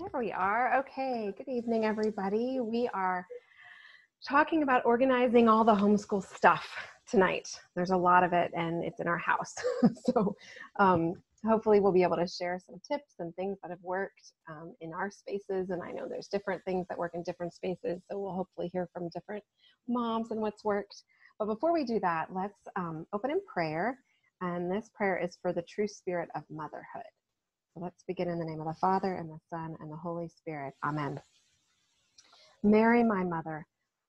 There we are. Okay, good evening, everybody. We are talking about organizing all the homeschool stuff tonight. There's a lot of it, and it's in our house. so, um, hopefully, we'll be able to share some tips and things that have worked um, in our spaces. And I know there's different things that work in different spaces, so we'll hopefully hear from different moms and what's worked. But before we do that, let's um, open in prayer. And this prayer is for the true spirit of motherhood. So let's begin in the name of the Father, and the Son, and the Holy Spirit. Amen. Mary, my mother,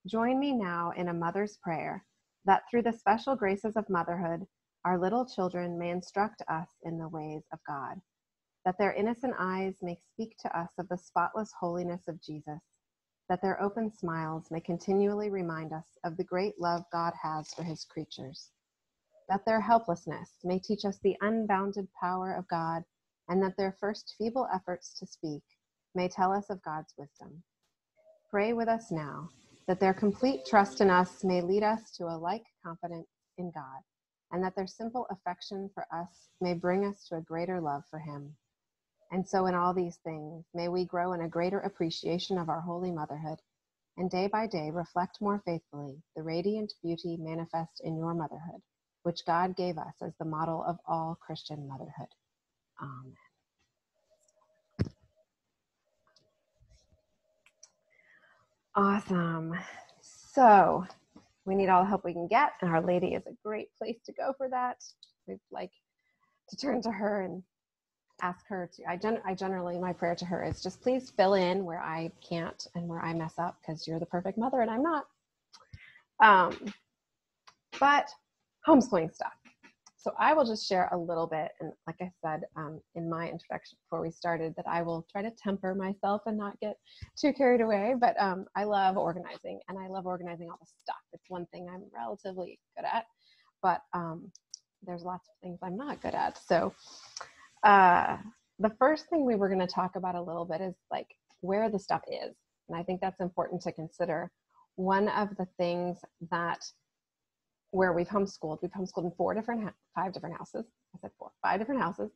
join me now in a mother's prayer that through the special graces of motherhood, our little children may instruct us in the ways of God, that their innocent eyes may speak to us of the spotless holiness of Jesus, that their open smiles may continually remind us of the great love God has for his creatures, that their helplessness may teach us the unbounded power of God and that their first feeble efforts to speak may tell us of God's wisdom. Pray with us now that their complete trust in us may lead us to a like confidence in God, and that their simple affection for us may bring us to a greater love for Him. And so, in all these things, may we grow in a greater appreciation of our holy motherhood, and day by day reflect more faithfully the radiant beauty manifest in your motherhood, which God gave us as the model of all Christian motherhood. Amen. Awesome. So we need all the help we can get, and Our Lady is a great place to go for that. We'd like to turn to her and ask her to. I, gen, I generally, my prayer to her is just please fill in where I can't and where I mess up because you're the perfect mother and I'm not. Um, but homeschooling stuff. So I will just share a little bit, and like I said um, in my introduction before we started, that I will try to temper myself and not get too carried away. But um, I love organizing, and I love organizing all the stuff. It's one thing I'm relatively good at, but um, there's lots of things I'm not good at. So uh, the first thing we were going to talk about a little bit is like where the stuff is, and I think that's important to consider. One of the things that where we've homeschooled. We've homeschooled in four different, five different houses. I said four, five different houses.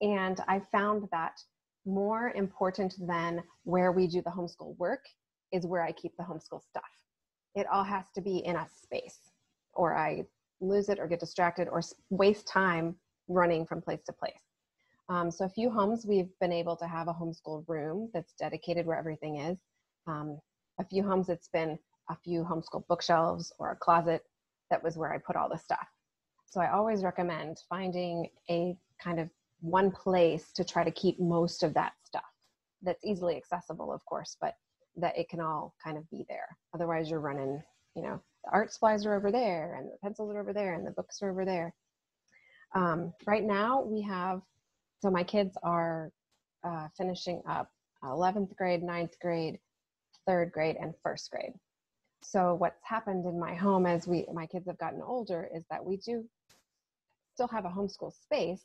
And I found that more important than where we do the homeschool work is where I keep the homeschool stuff. It all has to be in a space, or I lose it, or get distracted, or waste time running from place to place. Um, so, a few homes we've been able to have a homeschool room that's dedicated where everything is. Um, a few homes it's been a few homeschool bookshelves or a closet that was where I put all the stuff. So I always recommend finding a kind of one place to try to keep most of that stuff that's easily accessible, of course, but that it can all kind of be there. Otherwise, you're running, you know, the art supplies are over there, and the pencils are over there, and the books are over there. Um, right now, we have, so my kids are uh, finishing up 11th grade, 9th grade, third grade, and first grade so what's happened in my home as we my kids have gotten older is that we do still have a homeschool space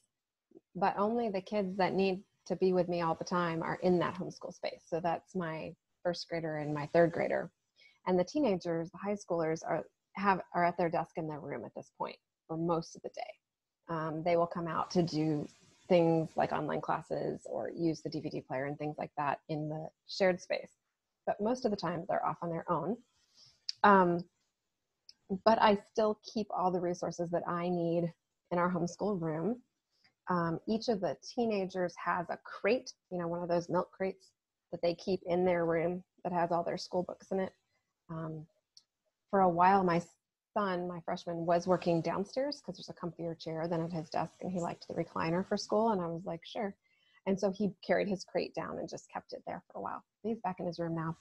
but only the kids that need to be with me all the time are in that homeschool space. So that's my first grader and my third grader. And the teenagers the high schoolers are have are at their desk in their room at this point for most of the day. Um, they will come out to do things like online classes or use the dvd player and things like that in the shared space. But most of the time they're off on their own um, but I still keep all the resources that I need in our homeschool room. Um, each of the teenagers has a crate, you know, one of those milk crates that they keep in their room that has all their school books in it. Um, for a while, my son, my freshman, was working downstairs because there's a comfier chair than at his desk, and he liked the recliner for school. And I was like, sure. And so he carried his crate down and just kept it there for a while. He's back in his room now.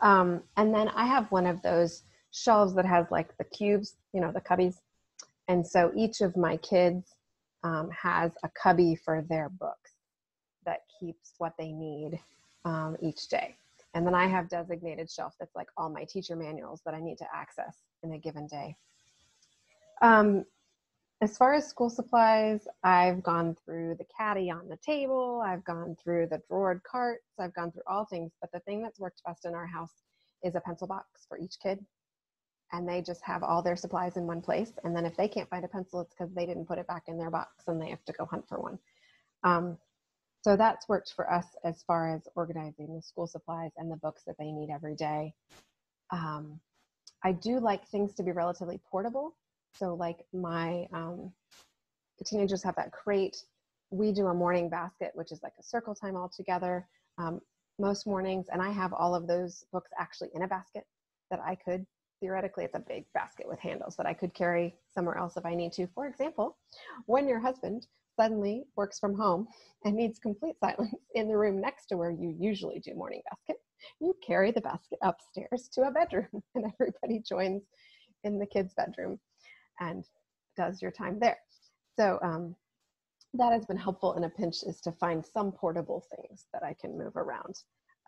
Um, and then I have one of those shelves that has like the cubes, you know, the cubbies. And so each of my kids um, has a cubby for their books that keeps what they need um, each day. And then I have designated shelf that's like all my teacher manuals that I need to access in a given day. Um, as far as school supplies, I've gone through the caddy on the table, I've gone through the drawered carts, I've gone through all things, but the thing that's worked best in our house is a pencil box for each kid. And they just have all their supplies in one place. And then if they can't find a pencil, it's because they didn't put it back in their box and they have to go hunt for one. Um, so that's worked for us as far as organizing the school supplies and the books that they need every day. Um, I do like things to be relatively portable. So, like my um, teenagers have that crate. We do a morning basket, which is like a circle time all together um, most mornings, and I have all of those books actually in a basket that I could theoretically it's a big basket with handles that I could carry somewhere else if I need to. For example, when your husband suddenly works from home and needs complete silence in the room next to where you usually do morning basket, you carry the basket upstairs to a bedroom and everybody joins in the kids' bedroom and does your time there. So um, that has been helpful in a pinch is to find some portable things that I can move around.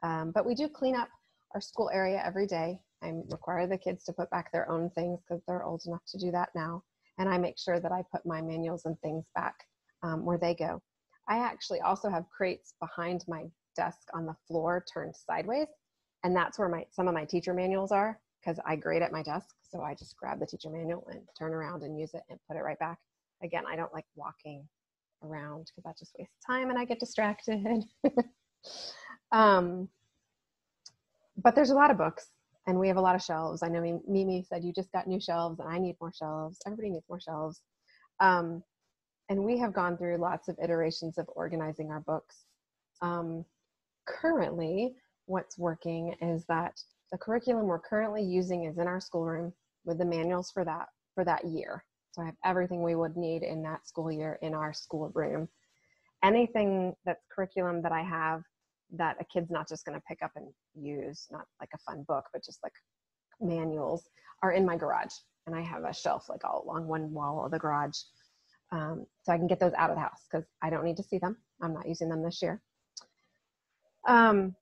Um, but we do clean up our school area every day. I require the kids to put back their own things because they're old enough to do that now. And I make sure that I put my manuals and things back um, where they go. I actually also have crates behind my desk on the floor turned sideways. And that's where my some of my teacher manuals are because I grade at my desk. So I just grab the teacher manual and turn around and use it and put it right back. Again, I don't like walking around because that just wastes time and I get distracted. um, but there's a lot of books and we have a lot of shelves. I know Mimi said you just got new shelves and I need more shelves. Everybody needs more shelves. Um, and we have gone through lots of iterations of organizing our books. Um, currently, what's working is that the curriculum we're currently using is in our schoolroom with the manuals for that for that year. So I have everything we would need in that school year in our schoolroom. Anything that's curriculum that I have that a kid's not just going to pick up and use, not like a fun book, but just like manuals, are in my garage. And I have a shelf like all along one wall of the garage. Um, so I can get those out of the house because I don't need to see them. I'm not using them this year. Um,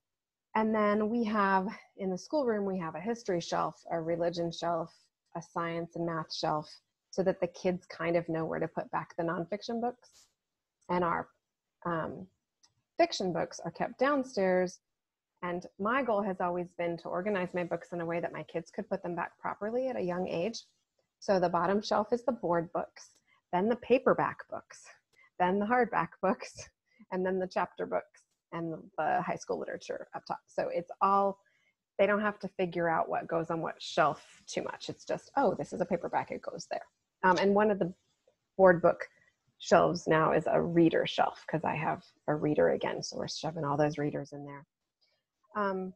and then we have in the schoolroom, we have a history shelf, a religion shelf, a science and math shelf, so that the kids kind of know where to put back the nonfiction books. And our um, fiction books are kept downstairs. And my goal has always been to organize my books in a way that my kids could put them back properly at a young age. So the bottom shelf is the board books, then the paperback books, then the hardback books, and then the chapter books and the high school literature up top. So it's all, they don't have to figure out what goes on what shelf too much. It's just, oh, this is a paperback, it goes there. Um, and one of the board book shelves now is a reader shelf because I have a reader again. So we're shoving all those readers in there. Um,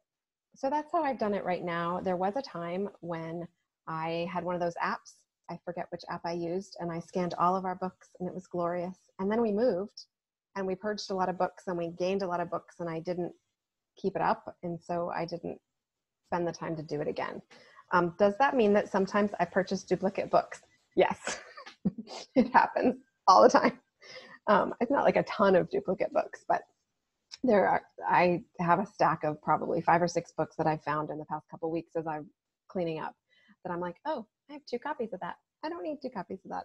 so that's how I've done it right now. There was a time when I had one of those apps. I forget which app I used, and I scanned all of our books, and it was glorious. And then we moved, and we purged a lot of books, and we gained a lot of books, and I didn't keep it up, and so I didn't spend the time to do it again. Um, does that mean that sometimes I purchase duplicate books? Yes, it happens all the time. Um, it's not like a ton of duplicate books, but there are. I have a stack of probably five or six books that I found in the past couple weeks as I'm cleaning up. That I'm like, oh, I have two copies of that. I don't need two copies of that.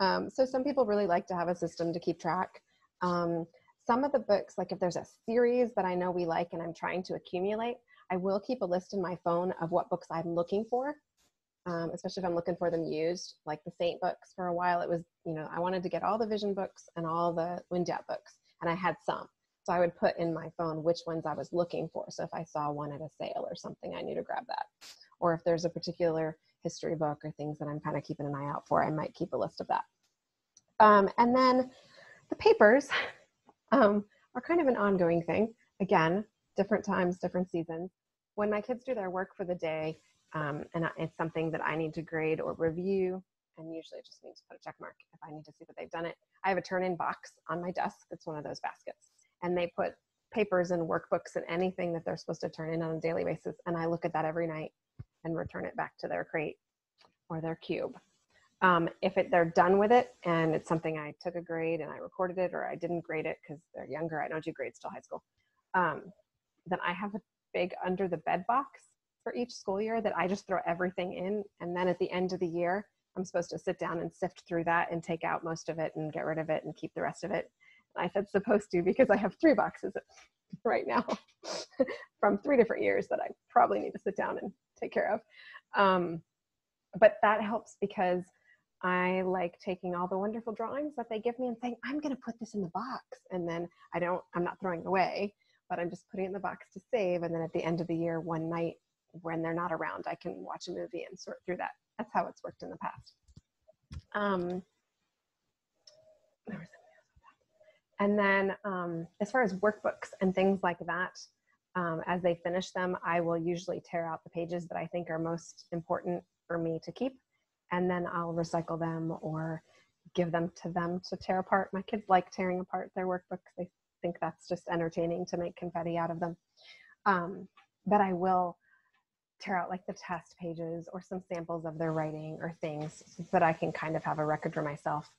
Um, so some people really like to have a system to keep track. Um, some of the books, like if there's a series that I know we like and I'm trying to accumulate, I will keep a list in my phone of what books I'm looking for um, especially if I'm looking for them used, like the Saint books for a while. It was, you know, I wanted to get all the Vision books and all the Windeatt books, and I had some. So I would put in my phone which ones I was looking for. So if I saw one at a sale or something, I knew to grab that. Or if there's a particular history book or things that I'm kind of keeping an eye out for, I might keep a list of that. Um, and then the papers um, are kind of an ongoing thing. Again, different times, different seasons. When my kids do their work for the day, um, and it's something that I need to grade or review. And usually it just means put a check mark if I need to see that they've done it. I have a turn in box on my desk that's one of those baskets. And they put papers and workbooks and anything that they're supposed to turn in on a daily basis. And I look at that every night and return it back to their crate or their cube. Um, if it, they're done with it and it's something I took a grade and I recorded it or I didn't grade it because they're younger, I don't do grades till high school, um, then I have a big under the bed box for each school year that I just throw everything in. And then at the end of the year, I'm supposed to sit down and sift through that and take out most of it and get rid of it and keep the rest of it. And I said supposed to because I have three boxes right now from three different years that I probably need to sit down and take care of. Um, but that helps because I like taking all the wonderful drawings that they give me and saying, I'm going to put this in the box. And then I don't, I'm not throwing it away, but I'm just putting it in the box to save. And then at the end of the year, one night when they're not around, I can watch a movie and sort through that. That's how it's worked in the past. Um, and then um, as far as workbooks and things like that, um, as they finish them, I will usually tear out the pages that I think are most important for me to keep, and then I'll recycle them or give them to them to tear apart. My kids like tearing apart their workbooks. They think that's just entertaining to make confetti out of them. Um, but I will tear out like the test pages or some samples of their writing or things so that I can kind of have a record for myself.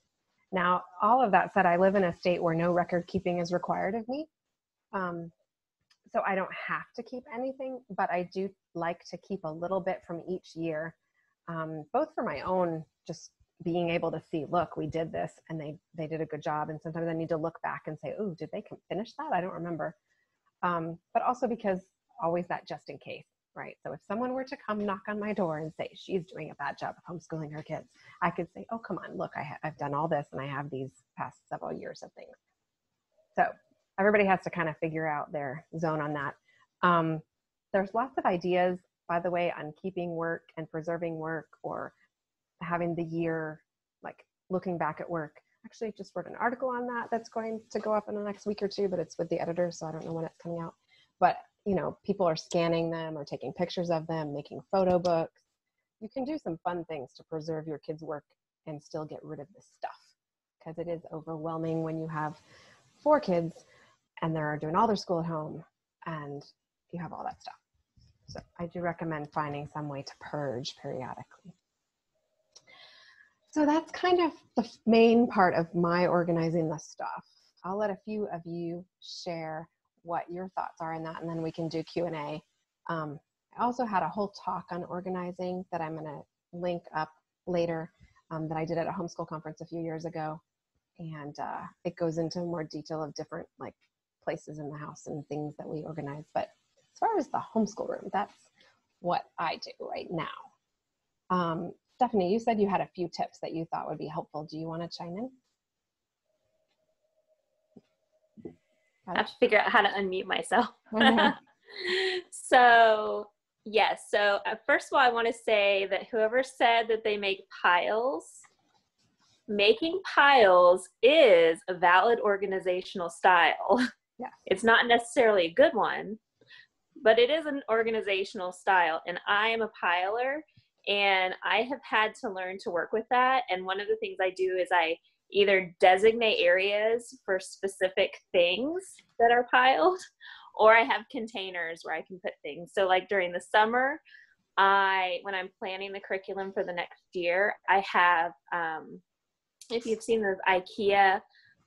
Now, all of that said, I live in a state where no record keeping is required of me. Um, so I don't have to keep anything, but I do like to keep a little bit from each year, um, both for my own just being able to see, look, we did this and they they did a good job. And sometimes I need to look back and say, oh, did they finish that? I don't remember. Um, but also because always that just in case, right? So if someone were to come knock on my door and say she's doing a bad job of homeschooling her kids, I could say, oh, come on, look, I ha- I've done all this and I have these past several years of things. So everybody has to kind of figure out their zone on that. Um, there's lots of ideas, by the way, on keeping work and preserving work or having the year, like looking back at work. Actually, just wrote an article on that that's going to go up in the next week or two, but it's with the editor, so I don't know when it's coming out. But you know, people are scanning them or taking pictures of them, making photo books. You can do some fun things to preserve your kids' work and still get rid of the stuff because it is overwhelming when you have four kids and they're doing all their school at home and you have all that stuff. So I do recommend finding some way to purge periodically. So that's kind of the main part of my organizing the stuff. I'll let a few of you share what your thoughts are in that, and then we can do Q and A. Um, I also had a whole talk on organizing that I'm going to link up later um, that I did at a homeschool conference a few years ago, and uh, it goes into more detail of different like places in the house and things that we organize. But as far as the homeschool room, that's what I do right now. Um, Stephanie, you said you had a few tips that you thought would be helpful. Do you want to chime in? I have to figure out how to unmute myself. So, yes. So, uh, first of all, I want to say that whoever said that they make piles, making piles is a valid organizational style. Yeah. It's not necessarily a good one, but it is an organizational style. And I am a piler and I have had to learn to work with that. And one of the things I do is I either designate areas for specific things that are piled, or I have containers where I can put things. So, like during the summer, I, when I'm planning the curriculum for the next year, I have, um, if you've seen those IKEA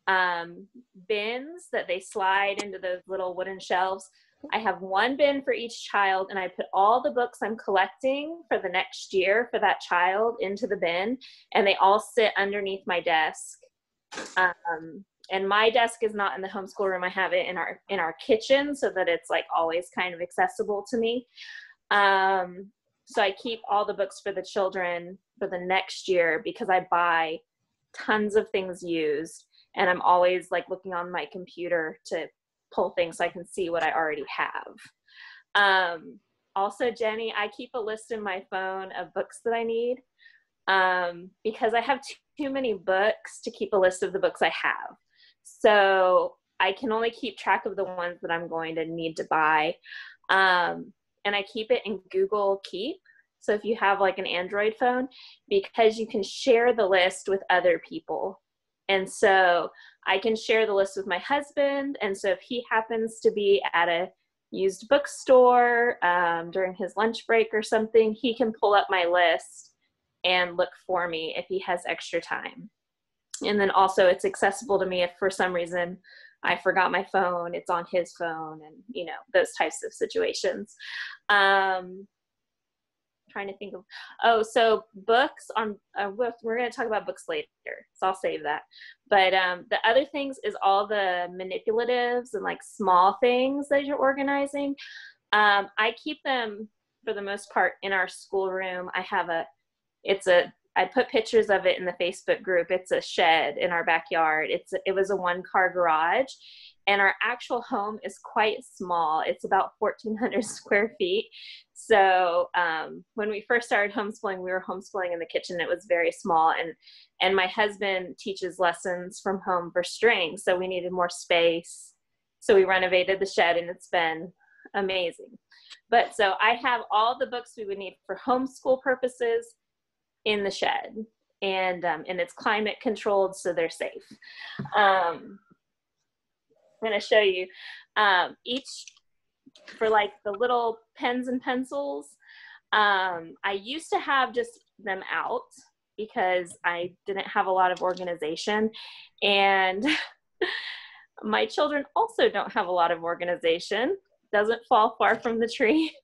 um, bins that they slide into those little wooden shelves. I have one bin for each child, and I put all the books I'm collecting for the next year for that child into the bin, and they all sit underneath my desk. Um, and my desk is not in the homeschool room. I have it in our in our kitchen so that it's like always kind of accessible to me. Um, so I keep all the books for the children for the next year because I buy tons of things used and I'm always like looking on my computer to pull things so I can see what I already have. Um, also, Jenny, I keep a list in my phone of books that I need um, because I have too many books to keep a list of the books I have. So I can only keep track of the ones that I'm going to need to buy. Um, and I keep it in Google Keep. So if you have like an Android phone, because you can share the list with other people. And so I can share the list with my husband. And so if he happens to be at a used bookstore um, during his lunch break or something, he can pull up my list and look for me if he has extra time. And then also, it's accessible to me if for some reason I forgot my phone, it's on his phone, and you know, those types of situations. Um, trying to think of oh so books on uh, we're going to talk about books later so i'll save that but um, the other things is all the manipulatives and like small things that you're organizing um, i keep them for the most part in our schoolroom i have a it's a I put pictures of it in the Facebook group. It's a shed in our backyard. It's it was a one car garage, and our actual home is quite small. It's about 1,400 square feet. So um, when we first started homeschooling, we were homeschooling in the kitchen. It was very small, and and my husband teaches lessons from home for string, so we needed more space. So we renovated the shed, and it's been amazing. But so I have all the books we would need for homeschool purposes in the shed, and um, and it's climate controlled, so they're safe. Um, I'm going to show you um, each for like the little pens and pencils. Um, I used to have just them out because I didn't have a lot of organization, and my children also don't have a lot of organization. Doesn't fall far from the tree.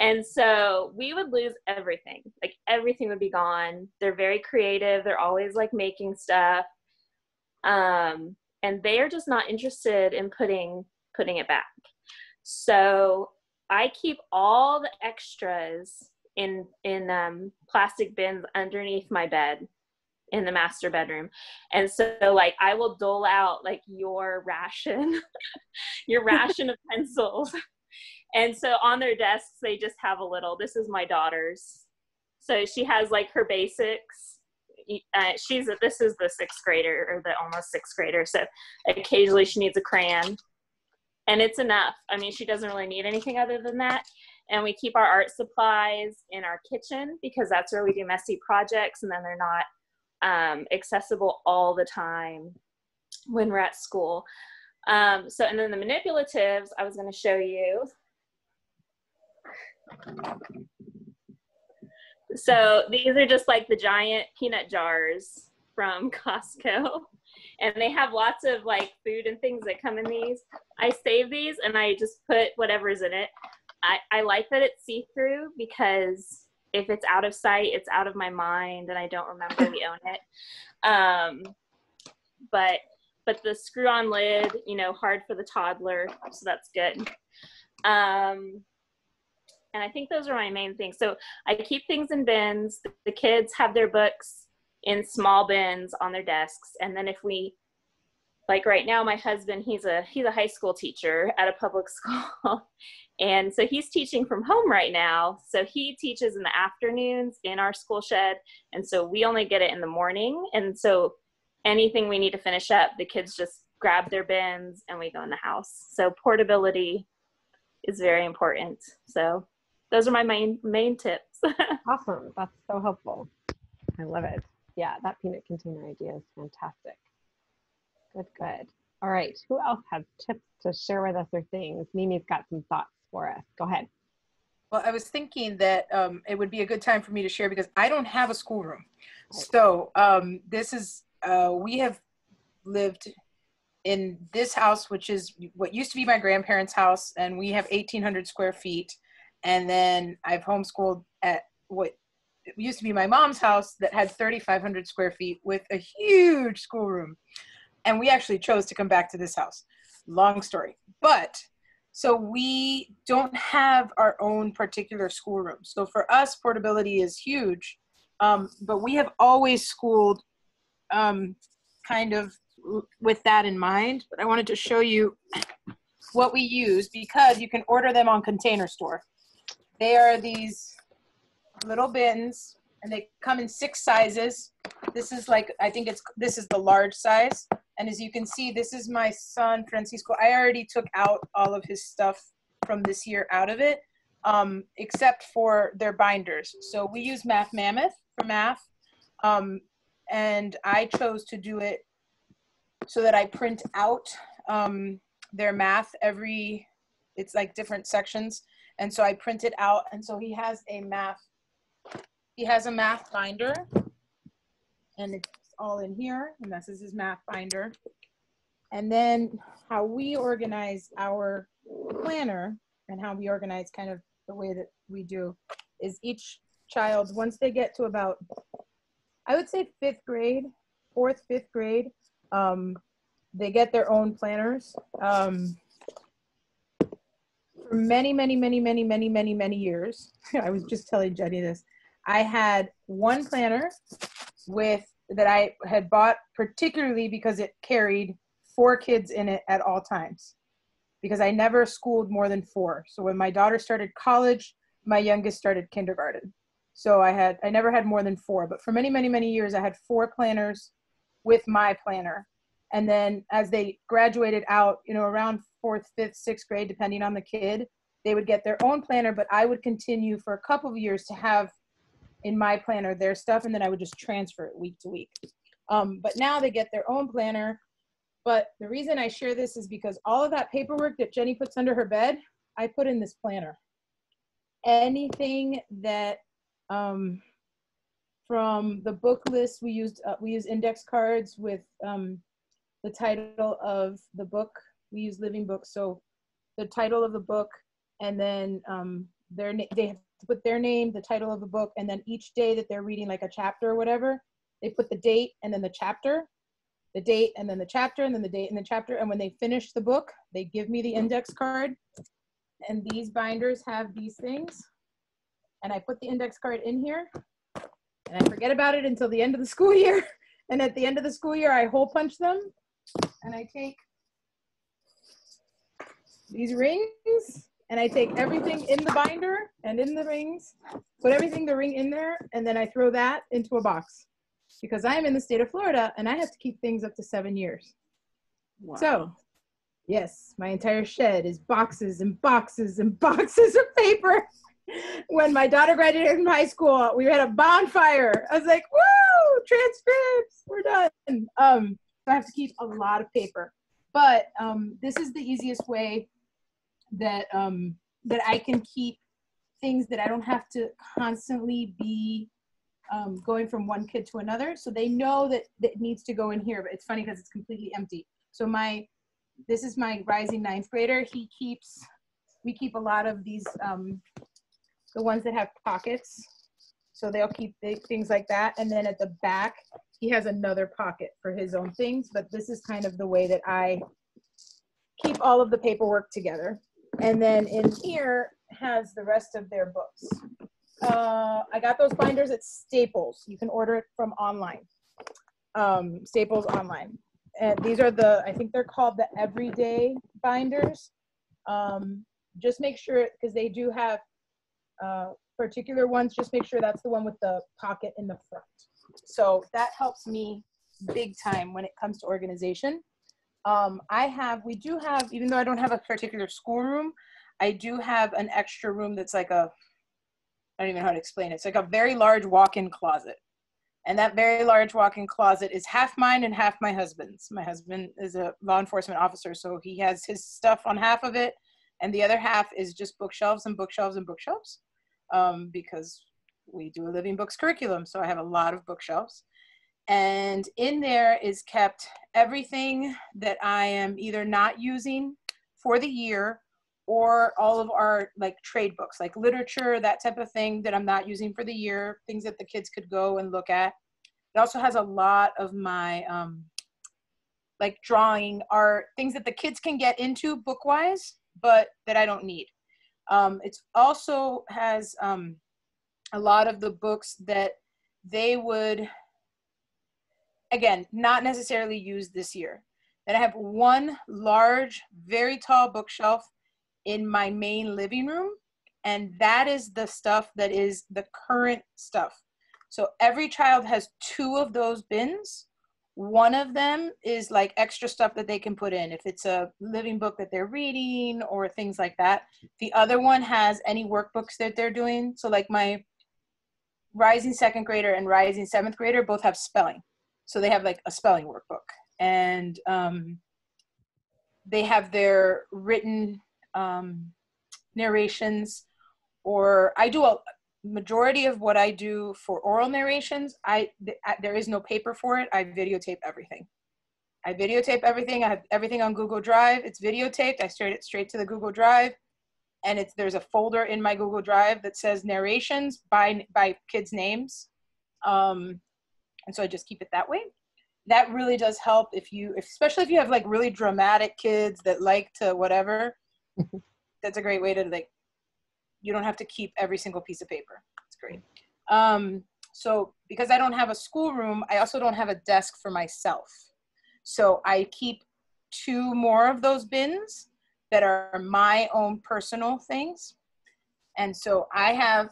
And so we would lose everything. Like everything would be gone. They're very creative. They're always like making stuff. Um, and they are just not interested in putting putting it back so i keep all the extras in in um, plastic bins underneath my bed in the master bedroom. And so like i will dole out like your ration your ration of pencils. And so on their desks they just have a little this is my daughter's. So she has like her basics. Uh, she's a, this is the sixth grader or the almost sixth grader. So occasionally she needs a crayon and it's enough. I mean she doesn't really need anything other than that. And we keep our art supplies in our kitchen because that's where we do messy projects and then they're not um, accessible all the time when we're at school. Um, so and then the manipulatives i was going to show you. So these are just like the giant peanut jars from Costco. And they have lots of like food and things that come in these. I save these and I just put whatever's in it. I, I like that it's see through because if it's out of sight, it's out of my mind and I don't remember we own it. Um, but but the screw on lid, you know, hard for the toddler, so that's good. Um, and I think those are my main things. So I keep things in bins. The kids have their books in small bins on their desks. And then if we, like right now, my husband, he's a he's a high school teacher at a public school. and so he's teaching from home right now. So he teaches in the afternoons in our school shed. And so we only get it in the morning. And so anything we need to finish up, the kids just grab their bins and we go in the house. So portability is very important. So those are my main main tips. awesome. That's so helpful. I love it. Yeah, that peanut container idea is fantastic. Good, good. All right. Who else has tips to share with us or things? Mimi's got some thoughts for us. Go ahead. Well, I was thinking that um, it would be a good time for me to share because I don't have a schoolroom. So um, this is, uh, we have lived in this house, which is what used to be my grandparents' house, and we have 1,800 square feet and then I've homeschooled at what used to be my mom's house that had 3,500 square feet with a huge schoolroom. And we actually chose to come back to this house. Long story. But so we don't have our own particular schoolroom. So for us, portability is huge. Um, but we have always schooled um, kind of with that in mind. But I wanted to show you what we use because you can order them on Container Store. They are these little bins and they come in six sizes. This is like, I think it's, this is the large size. And as you can see, this is my son, Francisco. I already took out all of his stuff from this year out of it, um, except for their binders. So we use Math Mammoth for math. Um, and I chose to do it so that I print out um, their math every, it's like different sections. And so I print it out, and so he has a math, he has a math binder, and it's all in here, and this is his math binder. And then how we organize our planner and how we organize kind of the way that we do is each child, once they get to about, I would say fifth grade, fourth, fifth grade, um, they get their own planners. Um, for many, many, many, many, many, many, many years. I was just telling Jenny this. I had one planner with that I had bought particularly because it carried four kids in it at all times because I never schooled more than four. So when my daughter started college, my youngest started kindergarten. So I had I never had more than four, but for many many many years I had four planners with my planner. And then as they graduated out, you know, around fourth, fifth, sixth grade, depending on the kid, they would get their own planner, but I would continue for a couple of years to have in my planner their stuff, and then I would just transfer it week to week. Um, but now they get their own planner. But the reason I share this is because all of that paperwork that Jenny puts under her bed, I put in this planner. Anything that um, from the book list, we used uh, we use index cards with um, the title of the book. We use living books, so the title of the book, and then um, their they have put their name, the title of the book, and then each day that they're reading like a chapter or whatever, they put the date and then the chapter, the date and then the chapter and then the date and the chapter. And when they finish the book, they give me the index card. And these binders have these things. And I put the index card in here and I forget about it until the end of the school year. And at the end of the school year, I hole punch them and I take these rings and I take everything in the binder and in the rings, put everything the ring in there, and then I throw that into a box because I am in the state of Florida and I have to keep things up to seven years. Wow. So, yes, my entire shed is boxes and boxes and boxes of paper. when my daughter graduated from high school, we had a bonfire. I was like, woo, transcripts, we're done. Um, so I have to keep a lot of paper. But um, this is the easiest way that um, that I can keep things that I don't have to constantly be um, going from one kid to another. So they know that, that it needs to go in here, but it's funny because it's completely empty. So my, this is my rising ninth grader. He keeps, we keep a lot of these, um, the ones that have pockets. So they'll keep things like that. And then at the back, he has another pocket for his own things. But this is kind of the way that I keep all of the paperwork together. And then in here has the rest of their books. Uh, I got those binders at Staples. You can order it from online. Um, Staples online. And these are the, I think they're called the everyday binders. Um, just make sure, because they do have uh, particular ones, just make sure that's the one with the pocket in the front. So that helps me big time when it comes to organization. Um, I have, we do have, even though I don't have a particular schoolroom, I do have an extra room that's like a, I don't even know how to explain it. It's like a very large walk-in closet. And that very large walk-in closet is half mine and half my husband's. My husband is a law enforcement officer, so he has his stuff on half of it, and the other half is just bookshelves and bookshelves and bookshelves, um, because we do a living books curriculum, so I have a lot of bookshelves. And in there is kept everything that I am either not using for the year or all of our like trade books, like literature, that type of thing that I'm not using for the year, things that the kids could go and look at. It also has a lot of my um, like drawing art, things that the kids can get into book wise, but that I don't need. Um, it also has um, a lot of the books that they would again, not necessarily used this year. Then I have one large, very tall bookshelf in my main living room, and that is the stuff that is the current stuff. So every child has two of those bins. One of them is like extra stuff that they can put in if it's a living book that they're reading or things like that. The other one has any workbooks that they're doing. So, like my rising second grader and rising seventh grader both have spelling so they have like a spelling workbook. And um, they have their written um, narrations or i do a majority of what i do for oral narrations i th- there is no paper for it. I videotape everything. I videotape everything. I have everything on google drive. It's videotaped. I straight it straight to the google drive. And it's there's a folder in my google drive that says narrations by by kids names. Um, and so I just keep it that way. That really does help if you, if, especially if you have like really dramatic kids that like to whatever. that's a great way to like. You don't have to keep every single piece of paper. It's great. Um, so because I don't have a schoolroom, I also don't have a desk for myself. So I keep two more of those bins that are my own personal things. And so I have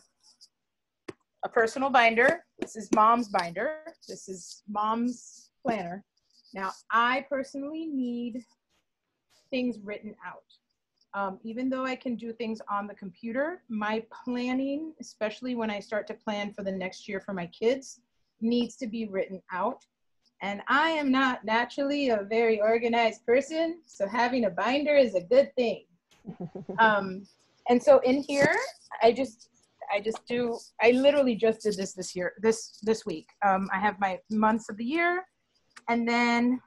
a personal binder. This is mom's binder. This is mom's planner. Now, I personally need things written out. Um, even though I can do things on the computer, my planning, especially when I start to plan for the next year for my kids, needs to be written out. And I am not naturally a very organized person, so having a binder is a good thing. um, and so in here, I just I just do. I literally just did this this year, this this week. Um, I have my months of the year, and then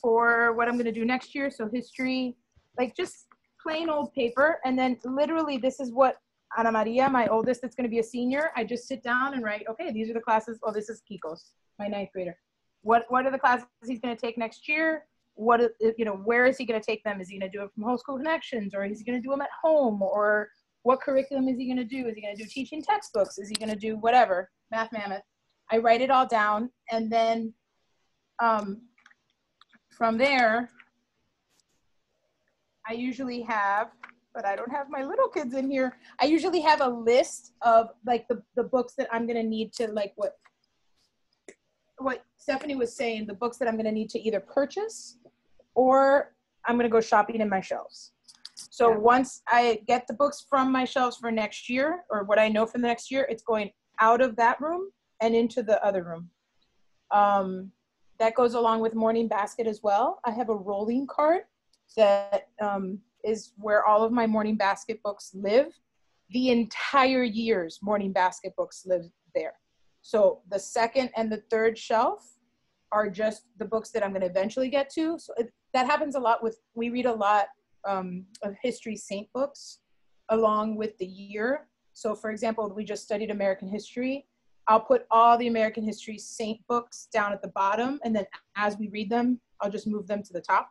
for what I'm going to do next year. So history, like just plain old paper, and then literally this is what Ana Maria, my oldest, that's going to be a senior. I just sit down and write. Okay, these are the classes. Oh, this is Kiko's, my ninth grader. What what are the classes he's going to take next year? What you know? Where is he going to take them? Is he going to do it from Homeschool Connections, or is he going to do them at home, or what curriculum is he going to do? Is he going to do teaching textbooks? Is he going to do whatever? Math Mammoth. I write it all down, and then um, from there, I usually have, but I don't have my little kids in here. I usually have a list of like the, the books that I'm going to need to like what what Stephanie was saying, the books that I'm going to need to either purchase or I'm going to go shopping in my shelves. So yeah. once I get the books from my shelves for next year, or what I know for the next year, it's going out of that room and into the other room. Um, that goes along with Morning Basket as well. I have a rolling cart that um, is where all of my Morning Basket books live. The entire year's Morning Basket books live there. So the second and the third shelf are just the books that I'm going to eventually get to. So it, that happens a lot with, we read a lot um, of history saint books along with the year. So for example, we just studied American history. I'll put all the American history saint books down at the bottom and then as we read them, I'll just move them to the top.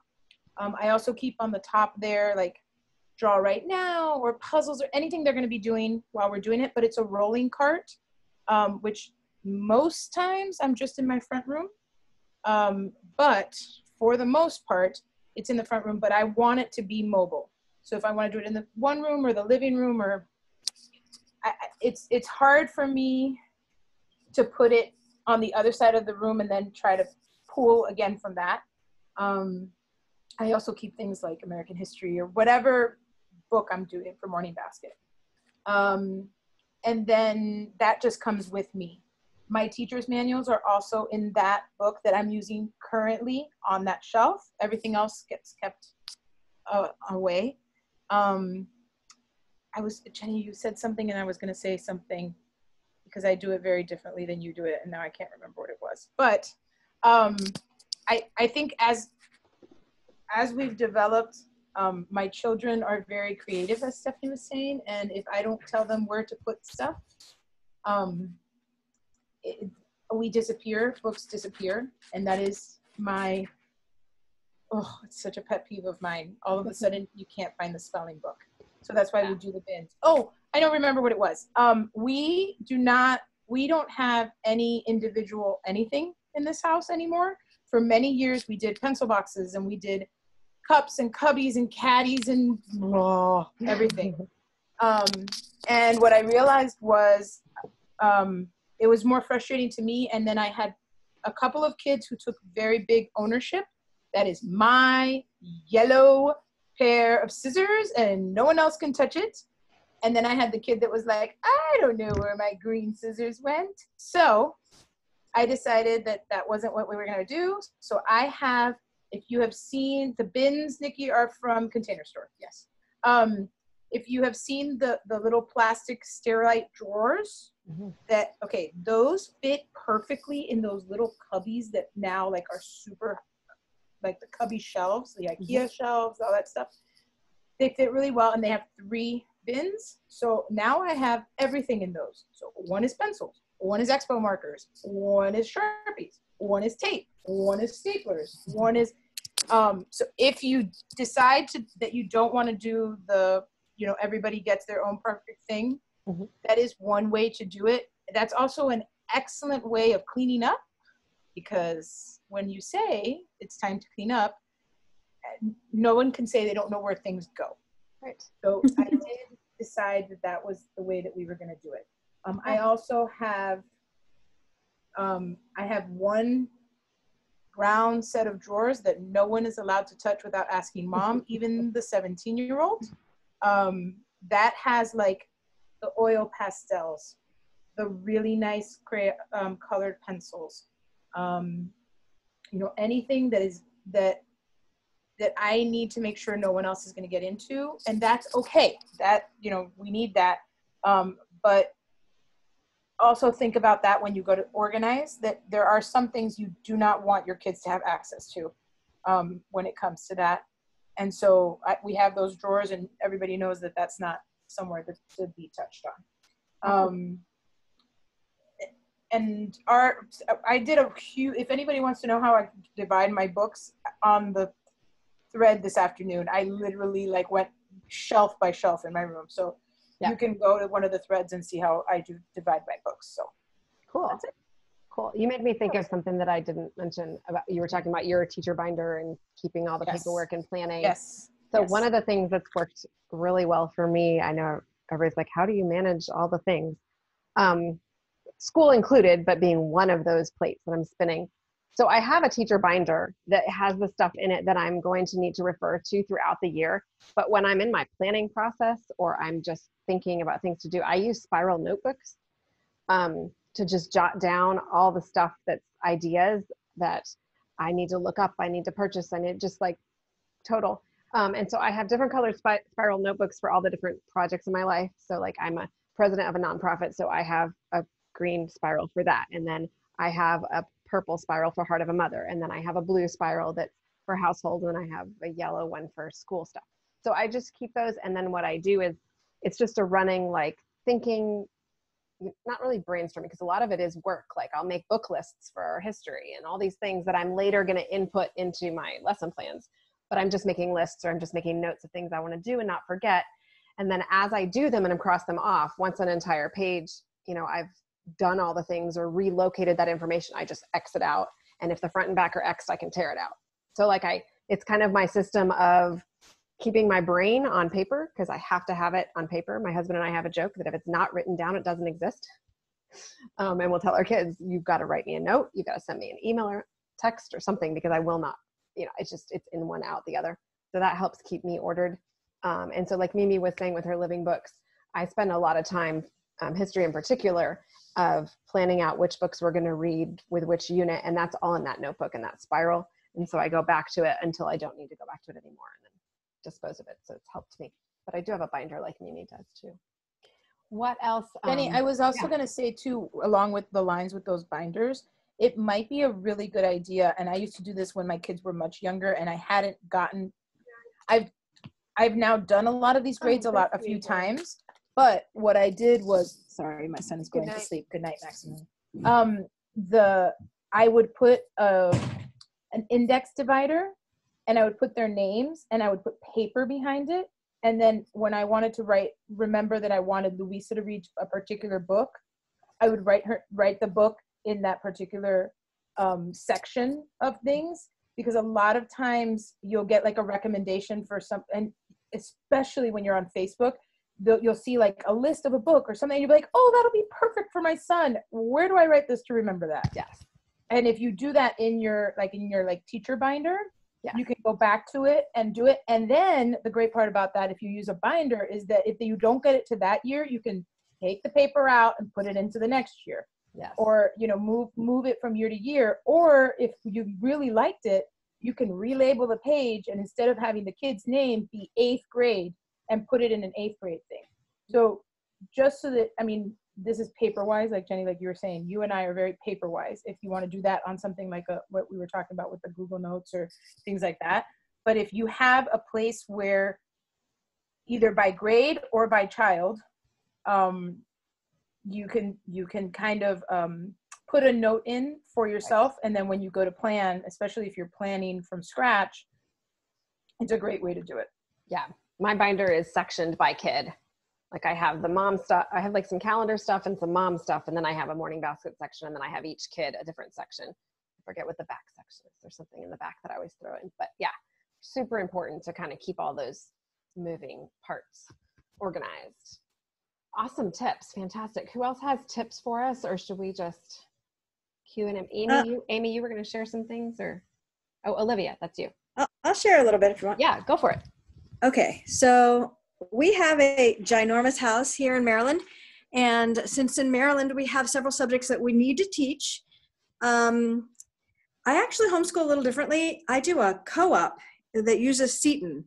Um, I also keep on the top there like draw right now or puzzles or anything they're going to be doing while we're doing it, but it's a rolling cart, um, which most times I'm just in my front room. Um, but for the most part, it's in the front room, but I want it to be mobile. So if I want to do it in the one room or the living room or I, it's it's hard for me to put it on the other side of the room and then try to pull again from that. Um, I also keep things like American history or whatever book I'm doing for Morning Basket. Um, and then that just comes with me. My teacher's manuals are also in that book that I'm using currently on that shelf. Everything else gets kept uh, away. Um, I was, Jenny, you said something and I was going to say something because I do it very differently than you do it. And now I can't remember what it was. But um, I, I think as, as we've developed, um, my children are very creative, as Stephanie was saying. And if I don't tell them where to put stuff, um, it, we disappear, books disappear, and that is my, oh, it's such a pet peeve of mine. All of a sudden, you can't find the spelling book. So that's why we do the bins. Oh, I don't remember what it was. Um, we do not, we don't have any individual anything in this house anymore. For many years, we did pencil boxes and we did cups and cubbies and caddies and oh, everything. Um, and what I realized was um, it was more frustrating to me. And then I had a couple of kids who took very big ownership. That is my yellow pair of scissors, and no one else can touch it. And then I had the kid that was like, I don't know where my green scissors went. So I decided that that wasn't what we were going to do. So I have, if you have seen the bins, Nikki, are from Container Store. Yes. Um, if you have seen the, the little plastic sterilite drawers, mm-hmm. that, okay, those fit perfectly in those little cubbies that now like are super, like the cubby shelves, the IKEA mm-hmm. shelves, all that stuff. They fit really well and they have three bins. So now I have everything in those. So one is pencils, one is expo markers, one is Sharpies, one is tape, one is staplers, one is um, so if you decide to that you don't want to do the you know everybody gets their own perfect thing Mm-hmm. That is one way to do it. That's also an excellent way of cleaning up because when you say it's time to clean up, no one can say they don't know where things go. Right. So I did decide that that was the way that we were going to do it. Um, I also have, um, I have one brown set of drawers that no one is allowed to touch without asking mom, even the 17 year old. Um, that has like the oil pastels, the really nice cray- um, colored pencils, um, you know, anything that is that that I need to make sure no one else is going to get into, and that's okay. That you know, we need that, um, but also think about that when you go to organize. That there are some things you do not want your kids to have access to um, when it comes to that, and so I, we have those drawers, and everybody knows that that's not somewhere that to be touched on. Um, and our I did a huge. If anybody wants to know how I divide my books on the thread this afternoon, I literally like went shelf by shelf in my room. So yeah. you can go to one of the threads and see how I do divide my books. So cool. That's it. Cool. You made me think of something that I didn't mention about. You were talking about your teacher binder and keeping all the yes. paperwork and planning. Yes. So yes. one of the things that's worked really well for me, I know everybody's like, how do you manage all the things? Um, school included, but being one of those plates that I'm spinning. So I have a teacher binder that has the stuff in it that I'm going to need to refer to throughout the year. But when I'm in my planning process or I'm just thinking about things to do, I use spiral notebooks um, to just jot down all the stuff that's ideas that I need to look up, I need to purchase, I need just like total. Um, and so I have different colored spi- spiral notebooks for all the different projects in my life. So like I'm a president of a nonprofit, so I have a green spiral for that. And then I have a purple spiral for Heart of a Mother. And then I have a blue spiral that's for household, and I have a yellow one for school stuff. So I just keep those. And then what I do is it's just a running, like thinking, not really brainstorming, because a lot of it is work. Like I'll make book lists for our history and all these things that I'm later going to input into my lesson plans. But I'm just making lists or I'm just making notes of things I want to do and not forget. And then as I do them and I'm cross them off, once an entire page, you know, I've done all the things or relocated that information, I just exit out. And if the front and back are Xed, I can tear it out. So like I, it's kind of my system of keeping my brain on paper because I have to have it on paper. My husband and I have a joke that if it's not written down, it doesn't exist. Um, and we'll tell our kids, you've got to write me a note, you've got to send me an email or text or something because I will not, you know, it's just, it's in one out the other. So that helps keep me ordered. Um, and so like Mimi was saying with her living books, I spend a lot of time, um, history in particular, of planning out which books we're going to read with which unit and that's all in that notebook and that spiral and so i go back to it until i don't need to go back to it anymore and then dispose of it so it's helped me but i do have a binder like mimi does too what else jenny um, i was also yeah. going to say too along with the lines with those binders it might be a really good idea and i used to do this when my kids were much younger and i hadn't gotten i've i've now done a lot of these oh, grades a lot a few times but what I did was, sorry, my son is going to sleep. Good night, Maximilian. Um, the I would put a an index divider, and I would put their names, and I would put paper behind it. And then when I wanted to write, remember that I wanted Louisa to read a particular book, I would write her write the book in that particular um, section of things because a lot of times you'll get like a recommendation for some and especially when you're on Facebook, you'll see like a list of a book or something. and you'll be like, oh, that'll be perfect for my son. Where do I write this to remember that? Yes. And if you do that in your like in your like teacher binder, yeah. you can go back to it and do it. And then the great part about that, if you use a binder, is that if you don't get it to that year, you can take the paper out and put it into the next year. Yes. Or you know move move it from year to year. Or if you really liked it, you can relabel the page and instead of having the kid's name be eighth grade, and put it in an eighth grade thing. So just so that, I mean, this is paper wise, like Jenny, like you were saying, you and I are very paper wise. If you want to do that on something like a, what we were talking about with the Google Notes or things like that. But if you have a place where either by grade or by child, um, you can you can kind of um, put a note in for yourself, and then when you go to plan, especially if you're planning from scratch, it's a great way to do it. Yeah, my binder is sectioned by kid. like I have the mom stuff, I have like some calendar stuff and some mom stuff, and then I have a morning basket section, and then I have each kid a different section. I forget what the back section is. There's something in the back that I always throw in. But yeah, super important to kind of keep all those moving parts organized. Awesome tips. Fantastic. Who else has tips for us, or should we just Q and M? Amy, uh, you, Amy, you were going to share some things, or oh, Olivia, that's you. I'll, I'll share a little bit if you want. Yeah, go for it. Okay, so we have a ginormous house here in Maryland, and since in Maryland we have several subjects that we need to teach, um, I actually homeschool a little differently. I do a co-op that uses Seton,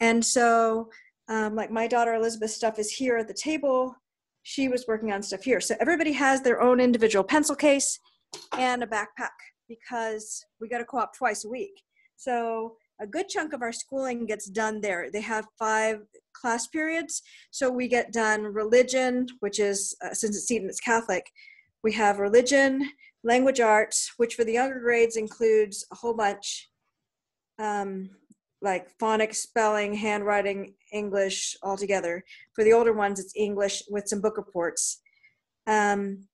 and so um, like my daughter Elizabeth's stuff is here at the table. She was working on stuff here, so everybody has their own individual pencil case and a backpack because we got to co-op twice a week. So a good chunk of our schooling gets done there. They have five class periods. So we get done religion, which is, uh, since it's Seton, it's Catholic. We have religion, language arts, which for the younger grades includes a whole bunch, um, like phonics, spelling, handwriting, English all together. For the older ones, it's English with some book reports. Um,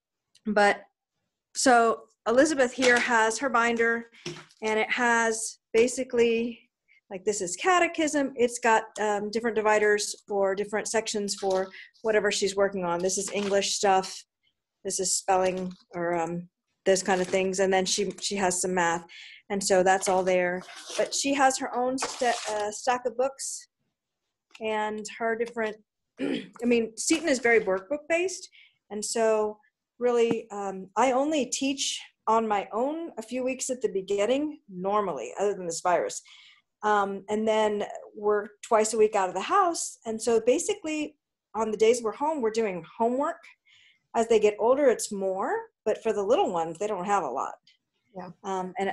but so Elizabeth here has her binder, and it has basically like this is catechism. It's got um, different dividers for different sections for whatever she's working on. This is english stuff. This is spelling or um, those kind of things. And then she she has some math and so that's all there. But she has her own st- uh, stack of books and her different i mean seton is very workbook based. And so really um, i only teach on my own a few weeks at the beginning normally other than this virus. Um, and then we're twice a week out of the house. And so basically on the days we're home we're doing homework. As they get older it's more. But for the little ones they don't have a lot. Yeah. Um, and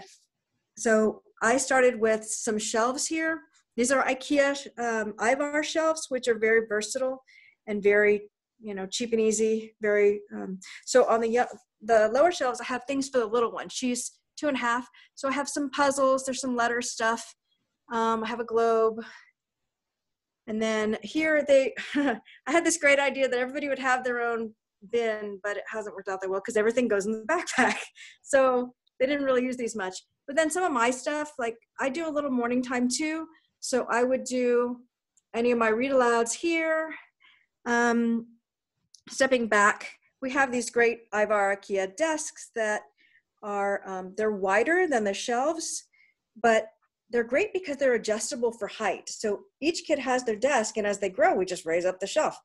so i started with some shelves here these are ikea um, ivar shelves which are very versatile and very you know cheap and easy very um, so on the the lower shelves, I have things for the little one. She's two and a half, so I have some puzzles. There's some letter stuff. Um, I have a globe. And then here they, I had this great idea that everybody would have their own bin, but it hasn't worked out that well because everything goes in the backpack. So they didn't really use these much. But then some of my stuff, like I do a little morning time too. So I would do any of my read alouds here. Um, stepping back, we have these great Ivar IKEA desks that are um, they're wider than the shelves, but they're great because they're adjustable for height. So each kid has their desk, and as they grow, we just raise up the shelf,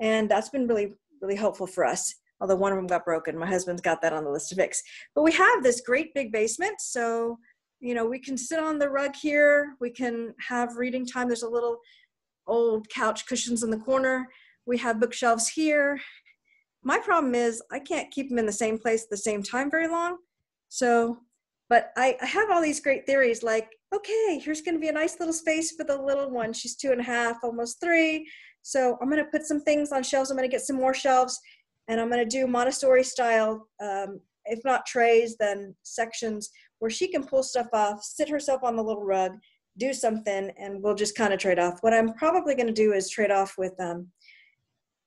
and that's been really really helpful for us. Although one of them got broken, my husband's got that on the list to fix. But we have this great big basement, so you know we can sit on the rug here. We can have reading time. There's a little old couch cushions in the corner. We have bookshelves here my problem is I can't keep them in the same place at the same time very long. So, but I, I have all these great theories like, okay, here's going to be a nice little space for the little one. She's two and a half, almost three. So I'm going to put some things on shelves. I'm going to get some more shelves and I'm going to do Montessori style, um, if not trays, then sections where she can pull stuff off, sit herself on the little rug, do something, and we'll just kind of trade off. What I'm probably going to do is trade off with um,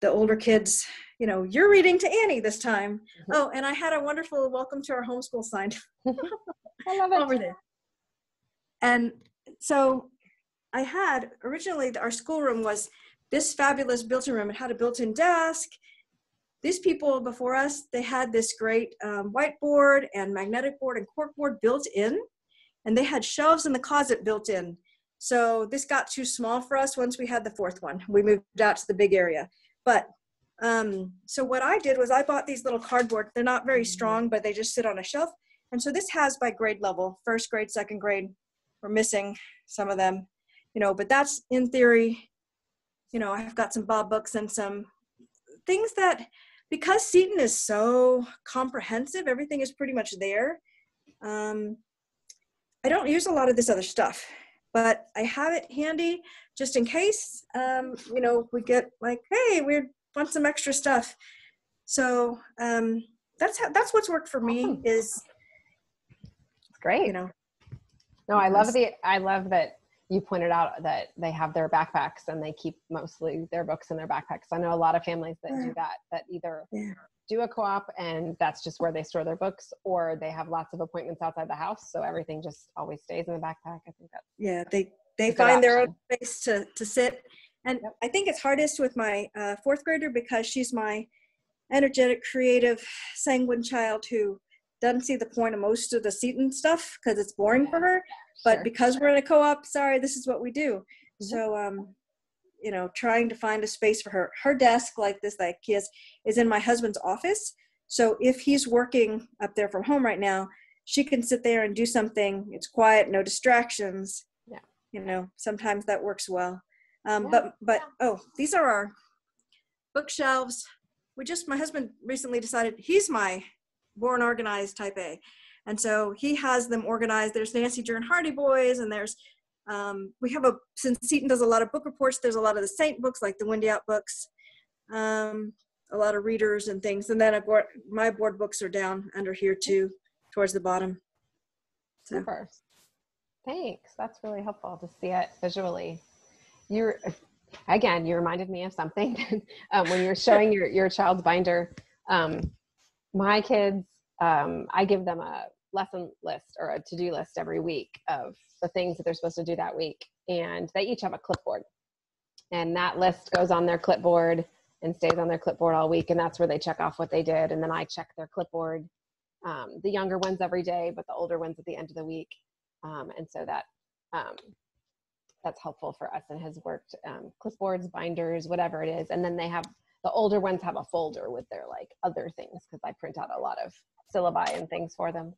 the older kids you know, you're reading to Annie this time. Mm-hmm. Oh, and I had a wonderful welcome to our homeschool sign. I love it. Over there. And so I had originally our schoolroom was this fabulous built-in room. It had a built-in desk. These people before us, they had this great um, whiteboard and magnetic board and corkboard built in, and they had shelves in the closet built in. So this got too small for us once we had the fourth one. We moved out to the big area. But um, so what I did was I bought these little cardboard. They're not very strong, but they just sit on a shelf. And so this has by grade level, first grade, second grade. We're missing some of them, you know, but that's in theory, you know, I've got some Bob books and some things that, because Seton is so comprehensive, everything is pretty much there. Um, I don't use a lot of this other stuff, but I have it handy just in case, um, you know, we get like, hey, we're want some extra stuff. So um, that's how, that's what's worked for me is great. You know, no, I love the I love that you pointed out that they have their backpacks and they keep mostly their books in their backpacks. I know a lot of families that do that, that either yeah. do a co-op and that's just where they store their books, or they have lots of appointments outside the house, so everything just always stays in the backpack. I think that's yeah. They they find their own place to to sit, and yep. I think it's hardest with my uh, fourth grader because she's my energetic, creative, sanguine child who doesn't see the point of most of the seating stuff because it's boring for her. But sure. because we're in a co-op, sorry, this is what we do. Mm-hmm. So, um, you know, trying to find a space for her. Her desk, like this, like his, is in my husband's office. So if he's working up there from home right now, she can sit there and do something. It's quiet, no distractions. Yeah. You know, sometimes that works well. Um, yeah. But but oh, these are our bookshelves. We just my husband recently decided he's my born organized type A. And so he has them organized. There's Nancy Jern Hardy Boys, and there's um, we have a since Seton does a lot of book reports. There's a lot of the Saint books, like the Windeatt books, um, a lot of readers and things. And then board, my board books are down under here too, towards the bottom. So. Super. Thanks. That's really helpful to see it visually. You're again, you reminded me of something um, when you were showing your your child's binder. Um, my kids, um, I give them a lesson list or a to-do list every week of the things that they're supposed to do that week and they each have a clipboard. And that list goes on their clipboard and stays on their clipboard all week and that's where they check off what they did and then i check their clipboard um, the younger ones every day but the older ones at the end of the week. Um, and so that um, that's helpful for us and has worked um, clipboards binders whatever it is and then they have the older ones have a folder with their like other things because i print out a lot of syllabi and things for them.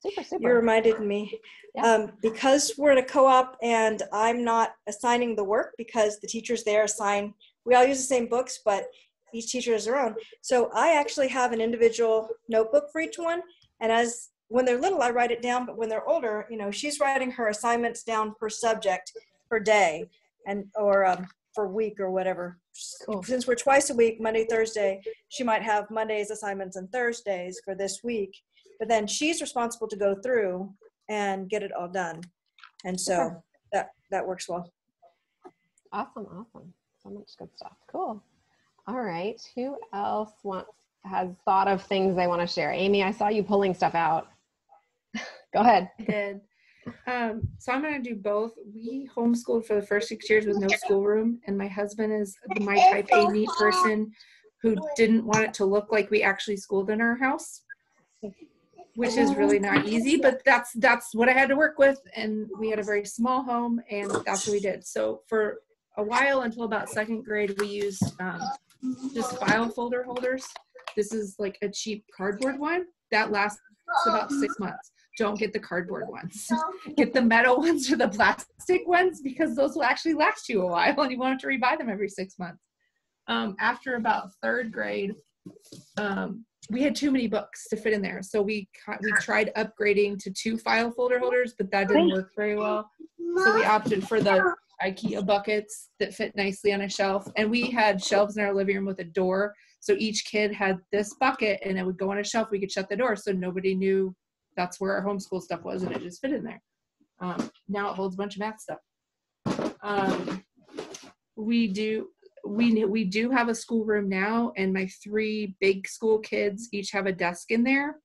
Super super. You reminded me. Yeah. um, because we're in a co-op and i'm not assigning the work because the teachers there assign we all use the same books but each teacher has their own. So i actually have an individual notebook for each one and as when they're little i write it down but when they're older you know she's writing her assignments down per subject per day and or um, for week or whatever cool. since we're twice a week monday thursday she might have mondays assignments and thursdays for this week but then she's responsible to go through and get it all done. And so okay. that that works well. Awesome awesome. So much good stuff. Cool. All right. Who else wants has thought of things they want to share? Amy i saw you pulling stuff out. Go ahead. Did um, so I'm going to do both. We homeschooled for the first six years with no schoolroom, and my husband is my type A neat person who didn't want it to look like we actually schooled in our house which is really not easy but that's that's what i had to work with and we had a very small home and that's what we did. So for a while until about second grade we used um, just file folder holders. This is like a cheap cardboard one that lasts about six months don't get the cardboard ones get the metal ones or the plastic ones because those will actually last you a while and you won't have to rebuy them every six months um, after about third grade um, we had too many books to fit in there. So we we tried upgrading to two file folder holders, but that didn't work very well. So we opted for the IKEA buckets that fit nicely on a shelf. And we had shelves in our living room with a door. So each kid had this bucket and it would go on a shelf. We could shut the door so nobody knew that's where our homeschool stuff was and it just fit in there. Um, now it holds a bunch of math stuff. Um, we do we we do have a schoolroom now, and my three big school kids each have a desk in there.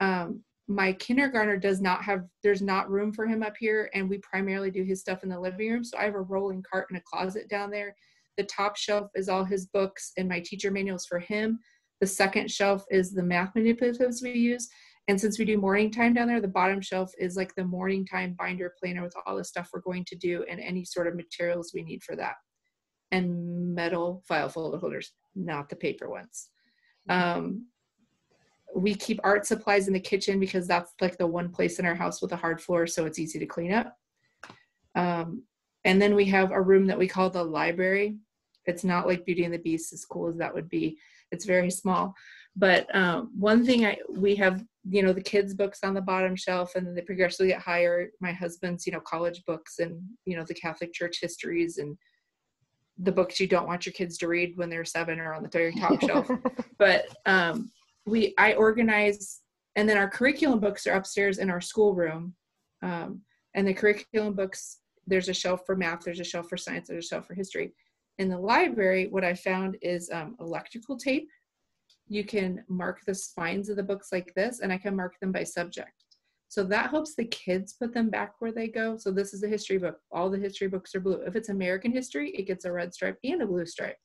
Um, my kindergartner does not have there's not room for him up here and we primarily do his stuff in the living room so i have a rolling cart and a closet down there the top shelf is all his books and my teacher manuals for him the second shelf is the math manipulatives we use and since we do morning time down there the bottom shelf is like the morning time binder planner with all the stuff we're going to do and any sort of materials we need for that and metal file folder holders, not the paper ones. Um, we keep art supplies in the kitchen because that's like the one place in our house with a hard floor, so it's easy to clean up. Um, and then we have a room that we call the library. It's not like Beauty and the Beast, as cool as that would be. It's very small. But um, one thing I we have, you know, the kids' books on the bottom shelf, and then they progressively get higher. My husband's, you know, college books and you know the Catholic Church histories and the books you don't want your kids to read when they're seven or on the very top shelf. But um, we I organize, and then our curriculum books are upstairs in our schoolroom, um, and the curriculum books there's a shelf for math, there's a shelf for science, there's a shelf for history. In the library, what I found is um, electrical tape. You can mark the spines of the books like this, and I can mark them by subject. So that helps the kids put them back where they go. So this is a history book. All the history books are blue. If it's American history, it gets a red stripe and a blue stripe.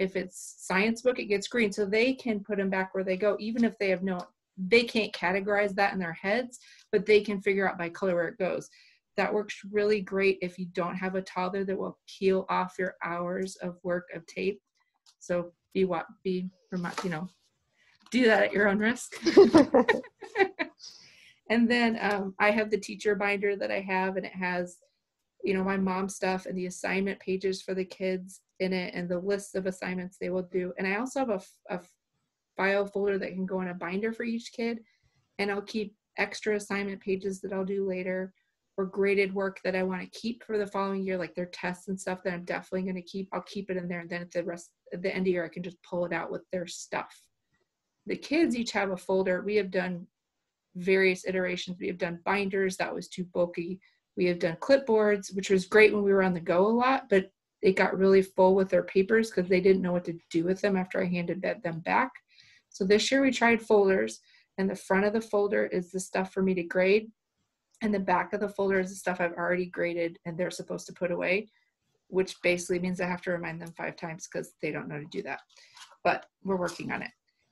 If it's science book, it gets green. So they can put them back where they go, even if they have no, they can't categorize that in their heads, but they can figure out by color where it goes. That works really great if you don't have a toddler that will peel off your hours of work of tape. So be what be you know, do that at your own risk. and then um, I have the teacher binder that I have, and it has, you know, my mom stuff and the assignment pages for the kids in it, and the list of assignments they will do. And I also have a, a file folder that can go in a binder for each kid, and I'll keep extra assignment pages that I'll do later or graded work that I want to keep for the following year, like their tests and stuff that I'm definitely going to keep. I'll keep it in there, and then at the rest at the end of the year, I can just pull it out with their stuff. The kids each have a folder. We have done various iterations. We have done binders, that was too bulky. We have done clipboards, which was great when we were on the go a lot, but it got really full with their papers because they didn't know what to do with them after I handed them back. So this year we tried folders, and the front of the folder is the stuff for me to grade, and the back of the folder is the stuff I've already graded and they're supposed to put away, which basically means I have to remind them five times because they don't know to do that. But we're working on it.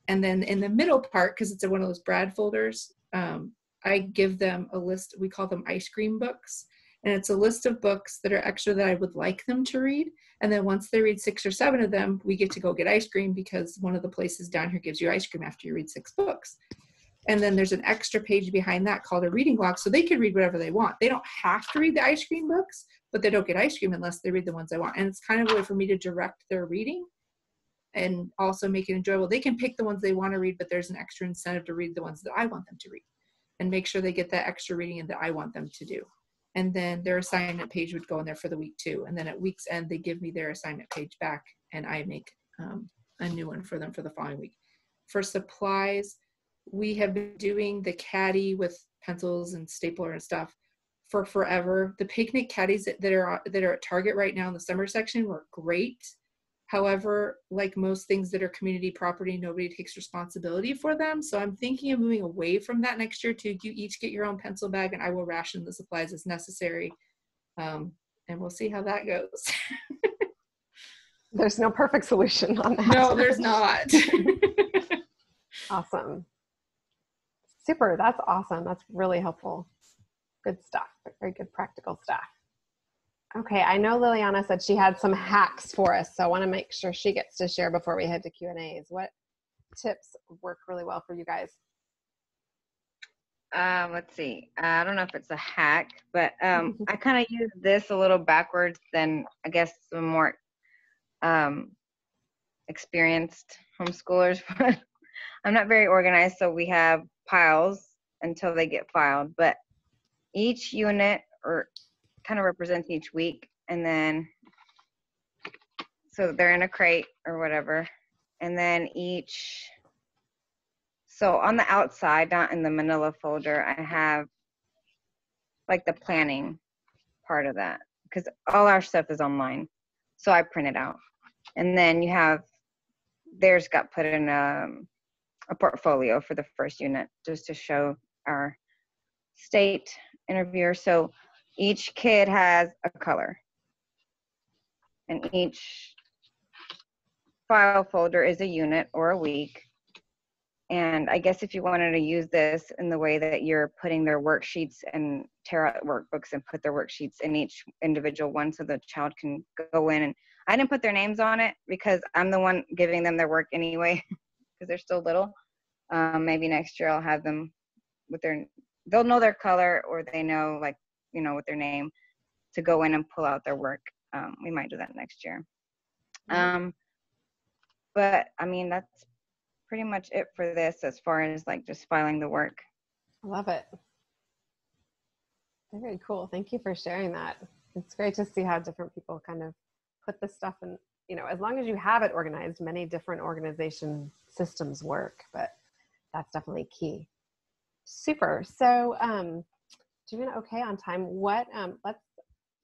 And then in the middle part, because it's in one of those Brad folders, um, I give them a list, we call them ice cream books. And it's a list of books that are extra that I would like them to read. And then once they read six or seven of them, we get to go get ice cream because one of the places down here gives you ice cream after you read six books. And then there's an extra page behind that called a reading log. So they can read whatever they want. They don't have to read the ice cream books, but they don't get ice cream unless they read the ones I want. And it's kind of a way for me to direct their reading and also make it enjoyable. They can pick the ones they want to read, but there's an extra incentive to read the ones that I want them to read and make sure they get that extra reading that I want them to do. And then their assignment page would go in there for the week too. And then at week's end, they give me their assignment page back and I make um, a new one for them for the following week. For supplies, we have been doing the caddy with pencils and stapler and stuff for forever. The picnic caddies that are that are at Target right now in the summer section were great. However, like most things that are community property, nobody takes responsibility for them. So I'm thinking of moving away from that next year to you each get your own pencil bag and I will ration the supplies as necessary. Um, and we'll see how that goes. there's no perfect solution on that. No, there's not. awesome. Super. That's awesome. That's really helpful. Good stuff. Very good practical stuff. Okay, I know Liliana said she had some hacks for us, so I want to make sure she gets to share before we head to Q and A's. What tips work really well for you guys? Um, let's see. I don't know if it's a hack, but um, I kind of use this a little backwards than I guess the more um, experienced homeschoolers. I'm not very organized, so we have piles until they get filed. But each unit or kind of represents each week and then so they're in a crate or whatever and then each so on the outside not in the manila folder i have like the planning part of that because all our stuff is online so i print it out. And then you have theirs got put in a, a portfolio for the first unit just to show our state interviewer. So each kid has a color. And each file folder is a unit or a week. And i guess if you wanted to use this in the way that you're putting their worksheets and tear out workbooks and put their worksheets in each individual one so the child can go in and i didn't put their names on it because i'm the one giving them their work anyway because they're still little. Um, maybe next year i'll have them with their they'll know their color or they know like you know, with their name to go in and pull out their work. Um, we might do that next year. Um, but I mean, that's pretty much it for this as far as like just filing the work. I love it. Very cool. Thank you for sharing that. It's great to see how different people kind of put this stuff in, you know, as long as you have it organized, many different organization systems work, but that's definitely key. Super. So, um, doing okay on time. What, um, let's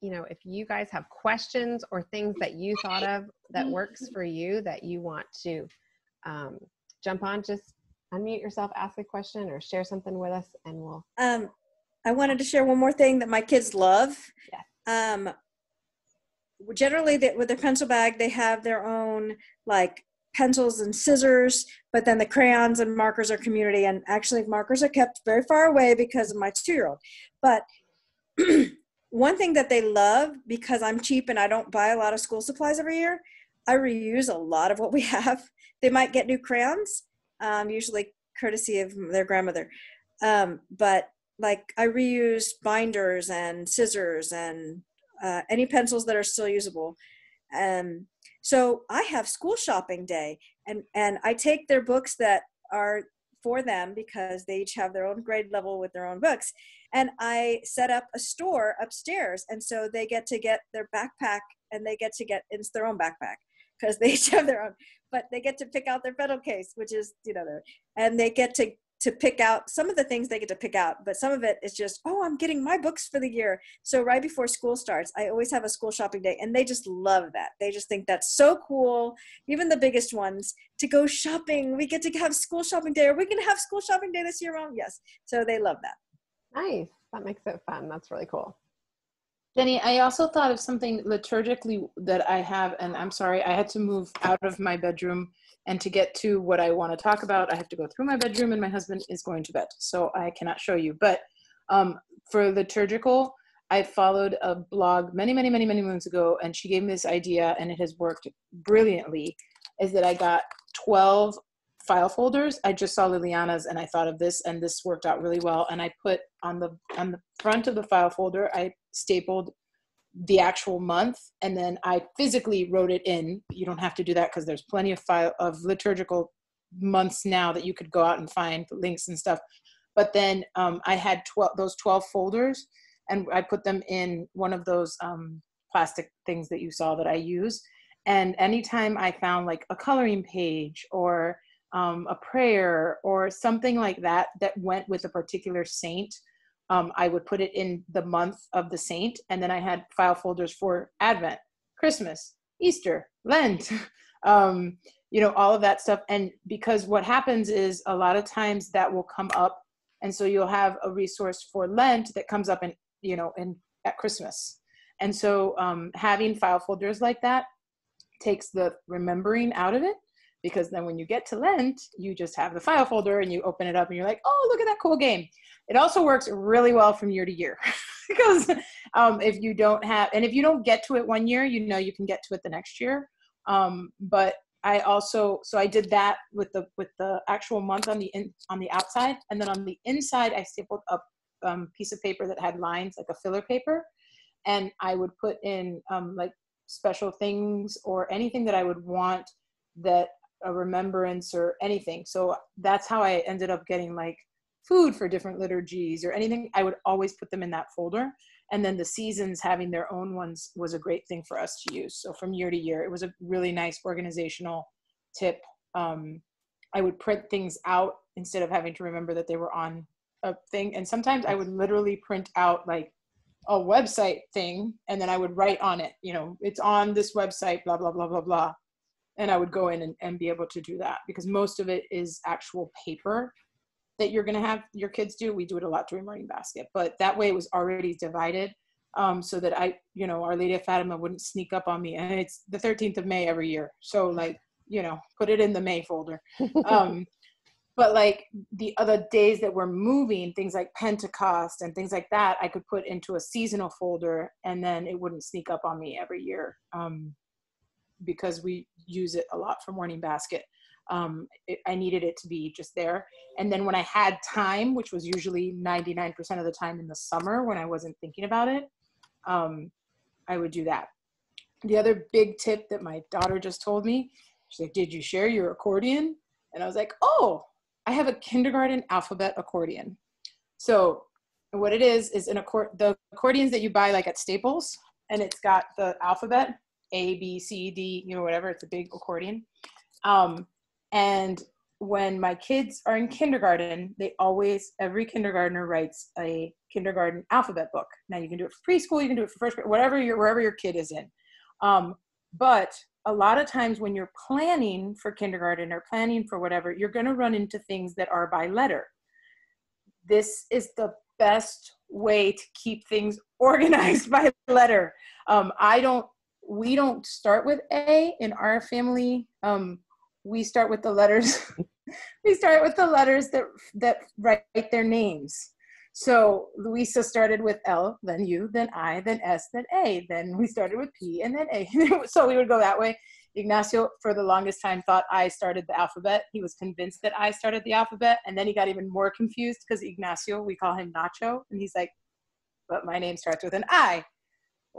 you know, if you guys have questions or things that you thought of that works for you that you want to um, jump on, just unmute yourself, ask a question, or share something with us, and we'll. Um, I wanted to share one more thing that my kids love. Um, generally, they, with their pencil bag, they have their own like pencils and scissors, but then the crayons and markers are community. And actually, markers are kept very far away because of my two year old. But one thing that they love because I'm cheap and I don't buy a lot of school supplies every year, I reuse a lot of what we have. They might get new crayons, um, usually courtesy of their grandmother. Um, but like I reuse binders and scissors and uh, any pencils that are still usable. Um, so I have school shopping day, and and I take their books that are for them because they each have their own grade level with their own books, and I set up a store upstairs, and so they get to get their backpack and they get to get it's their own backpack because they each have their own, but they get to pick out their pencil case, which is you know, and they get to to pick out some of the things they get to pick out, but some of it is just, oh, I'm getting my books for the year. So right before school starts, I always have a school shopping day, and they just love that. They just think that's so cool. Even the biggest ones to go shopping. We get to have school shopping day. Are we going to have school shopping day this year, Mom? Yes. So they love that. Nice. That makes it fun. That's really cool. Jenny, I also thought of something liturgically that I have, and I'm sorry, I had to move out of my bedroom and to get to what I want to talk about, I have to go through my bedroom, and my husband is going to bed, so I cannot show you. But um, for liturgical, I followed a blog many, many, many, many moons ago, and she gave me this idea, and it has worked brilliantly. Is that I got 12 file folders. I just saw Liliana's, and I thought of this, and this worked out really well. And I put on the on the front of the file folder, I stapled the actual month and then i physically wrote it in. You don't have to do that because there's plenty of file of liturgical months now that you could go out and find links and stuff. But then um, i had 12 those 12 folders and i put them in one of those um, plastic things that you saw that i use. And anytime i found like a coloring page or um, a prayer or something like that that went with a particular saint um, I would put it in the month of the saint, and then I had file folders for Advent, Christmas, Easter, Lent, um, you know, all of that stuff. And because what happens is a lot of times that will come up, and so you'll have a resource for Lent that comes up in, you know, in at Christmas. And so um, having file folders like that takes the remembering out of it because then when you get to Lent, you just have the file folder and you open it up and you're like, oh, look at that cool game. It also works really well from year to year because um, if you don't have, and if you don't get to it one year, you know you can get to it the next year. Um, but I also, so I did that with the with the actual month on the in, on the outside, and then on the inside, I stapled a um, piece of paper that had lines like a filler paper, and I would put in um, like special things or anything that I would want that a remembrance or anything. So that's how I ended up getting like food for different liturgies or anything. I would always put them in that folder. And then the seasons having their own ones was a great thing for us to use. So from year to year, it was a really nice organizational tip. Um, I would print things out instead of having to remember that they were on a thing. And sometimes I would literally print out like a website thing and then I would write on it, you know, it's on this website, blah, blah, blah, blah, blah and I would go in and, and be able to do that because most of it is actual paper that you're going to have your kids do. We do it a lot during Morning Basket, but that way it was already divided um, so that I, you know, Our Lady of Fatima wouldn't sneak up on me. And it's the 13th of May every year. So like, you know, put it in the May folder. Um, but like the other days that we're moving, things like Pentecost and things like that, I could put into a seasonal folder and then it wouldn't sneak up on me every year. Um, because we use it a lot for morning basket. Um, it, I needed it to be just there. And then when I had time, which was usually 99% of the time in the summer when I wasn't thinking about it, um, I would do that. The other big tip that my daughter just told me, she's like, Did you share your accordion? And I was like, Oh, I have a kindergarten alphabet accordion. So what it is is an accord the accordions that you buy like at Staples, and it's got the alphabet a, B, C, D, you know, whatever. It's a big accordion. Um, and when my kids are in kindergarten, they always, every kindergartner writes a kindergarten alphabet book. Now you can do it for preschool, you can do it for first grade, whatever your, wherever your kid is in. Um, but a lot of times when you're planning for kindergarten or planning for whatever, you're going to run into things that are by letter. This is the best way to keep things organized by letter. Um, I don't, we don't start with A in our family. Um, we start with the letters. we start with the letters that that write their names. So Luisa started with L, then U, then I, then S, then A. Then we started with P and then A. so we would go that way. Ignacio, for the longest time, thought I started the alphabet. He was convinced that I started the alphabet. And then he got even more confused because Ignacio, we call him Nacho. And he's like, but my name starts with an I.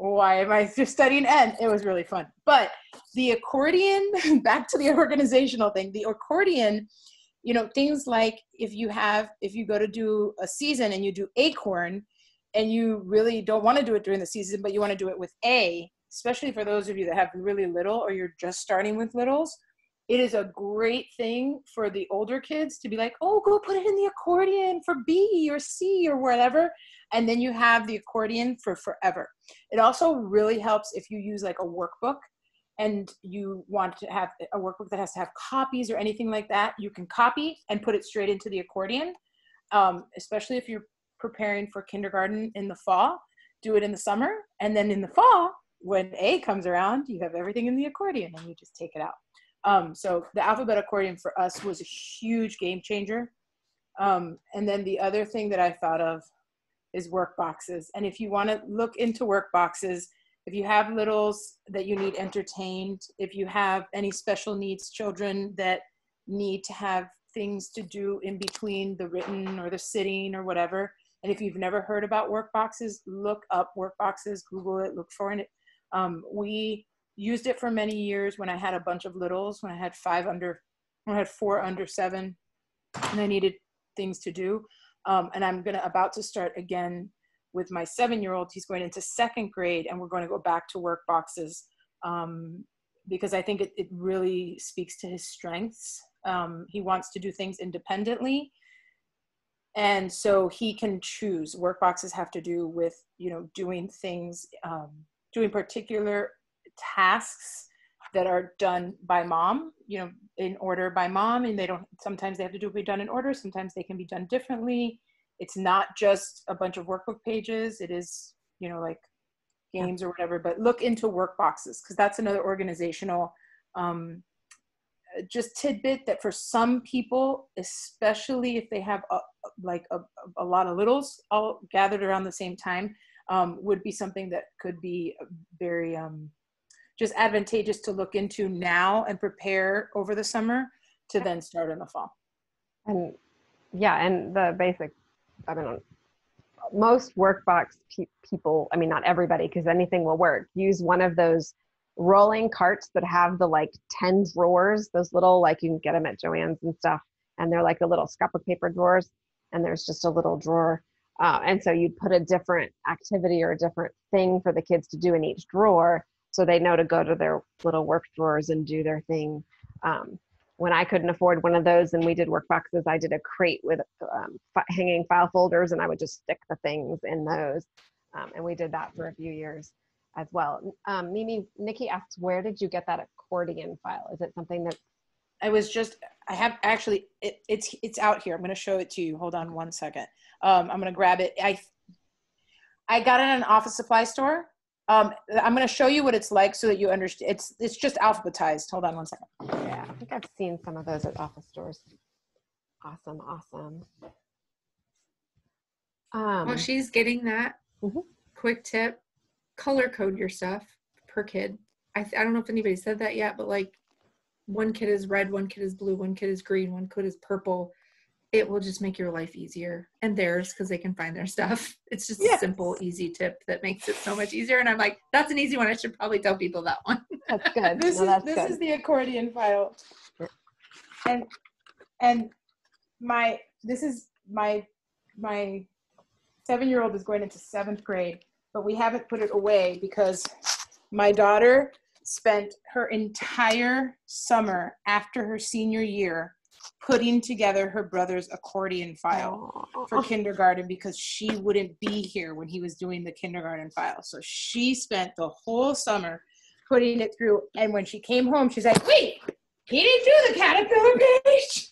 Why am I just studying N? It was really fun. But the accordion, back to the organizational thing, the accordion you know things like if you have if you go to do a season and you do acorn and you really don't want to do it during the season but you want to do it with a especially for those of you that have really little or you're just starting with littles it is a great thing for the older kids to be like oh go put it in the accordion for b or c or whatever and then you have the accordion for forever it also really helps if you use like a workbook and you want to have a workbook that has to have copies or anything like that, you can copy and put it straight into the accordion, um, especially if you're preparing for kindergarten in the fall. Do it in the summer, and then in the fall, when A comes around, you have everything in the accordion and you just take it out. Um, so the alphabet accordion for us was a huge game changer. Um, and then the other thing that I thought of is work boxes. And if you want to look into work boxes, if you have littles that you need entertained, if you have any special needs children that need to have things to do in between the written or the sitting or whatever, and if you've never heard about work boxes, look up work boxes, Google it, look for it. Um, we used it for many years when I had a bunch of littles, when I had five under, when I had four under seven, and I needed things to do. Um, and I'm gonna about to start again with my seven year old, he's going into second grade, and we're going to go back to work boxes um, because I think it, it really speaks to his strengths. Um, he wants to do things independently. And so he can choose. Work boxes have to do with, you know, doing things, um, doing particular tasks that are done by mom, you know, in order by mom, and they don't, sometimes they have to do be done in order, sometimes they can be done differently. It's not just a bunch of workbook pages. It is you know like games or whatever but look into work boxes because that's another organizational um, just tidbit that for some people especially if they have a, like a, a lot of littles all gathered around the same time um, would be something that could be very um, just advantageous to look into now and prepare over the summer to then start in the fall and yeah and the basic I mean, most workbox pe- people, I mean, not everybody, because anything will work, use one of those rolling carts that have the like 10 drawers, those little, like you can get them at Joann's and stuff. And they're like the little scrapbook paper drawers. And there's just a little drawer. Uh, and so you'd put a different activity or a different thing for the kids to do in each drawer so they know to go to their little work drawers and do their thing. Um, when I couldn't afford one of those and we did work boxes, I did a crate with um, f- hanging file folders and I would just stick the things in those. Um, and we did that for a few years as well. Um, Mimi, Nikki asks, where did you get that accordion file? Is it something that I was just, I have actually, it, it's, it's out here. I'm going to show it to you. Hold on one second. Um, I'm going to grab it. I, I got it in an office supply store um, I'm going to show you what it's like so that you understand. It's it's just alphabetized. Hold on one second. Yeah, I think I've seen some of those at office stores. Awesome, awesome. Um, While she's getting that, mm-hmm. quick tip: color code your stuff per kid. I I don't know if anybody said that yet, but like one kid is red, one kid is blue, one kid is green, one kid is purple it will just make your life easier and theirs because they can find their stuff. It's just yes. a simple, easy tip that makes it so much easier. And I'm like, that's an easy one. I should probably tell people that one. That's good. this no, is this good. is the accordion file. And and my this is my my seven year old is going into seventh grade, but we haven't put it away because my daughter spent her entire summer after her senior year putting together her brother's accordion file for kindergarten because she wouldn't be here when he was doing the kindergarten file. So she spent the whole summer putting it through. And when she came home, she's like, wait, he didn't do the caterpillar page.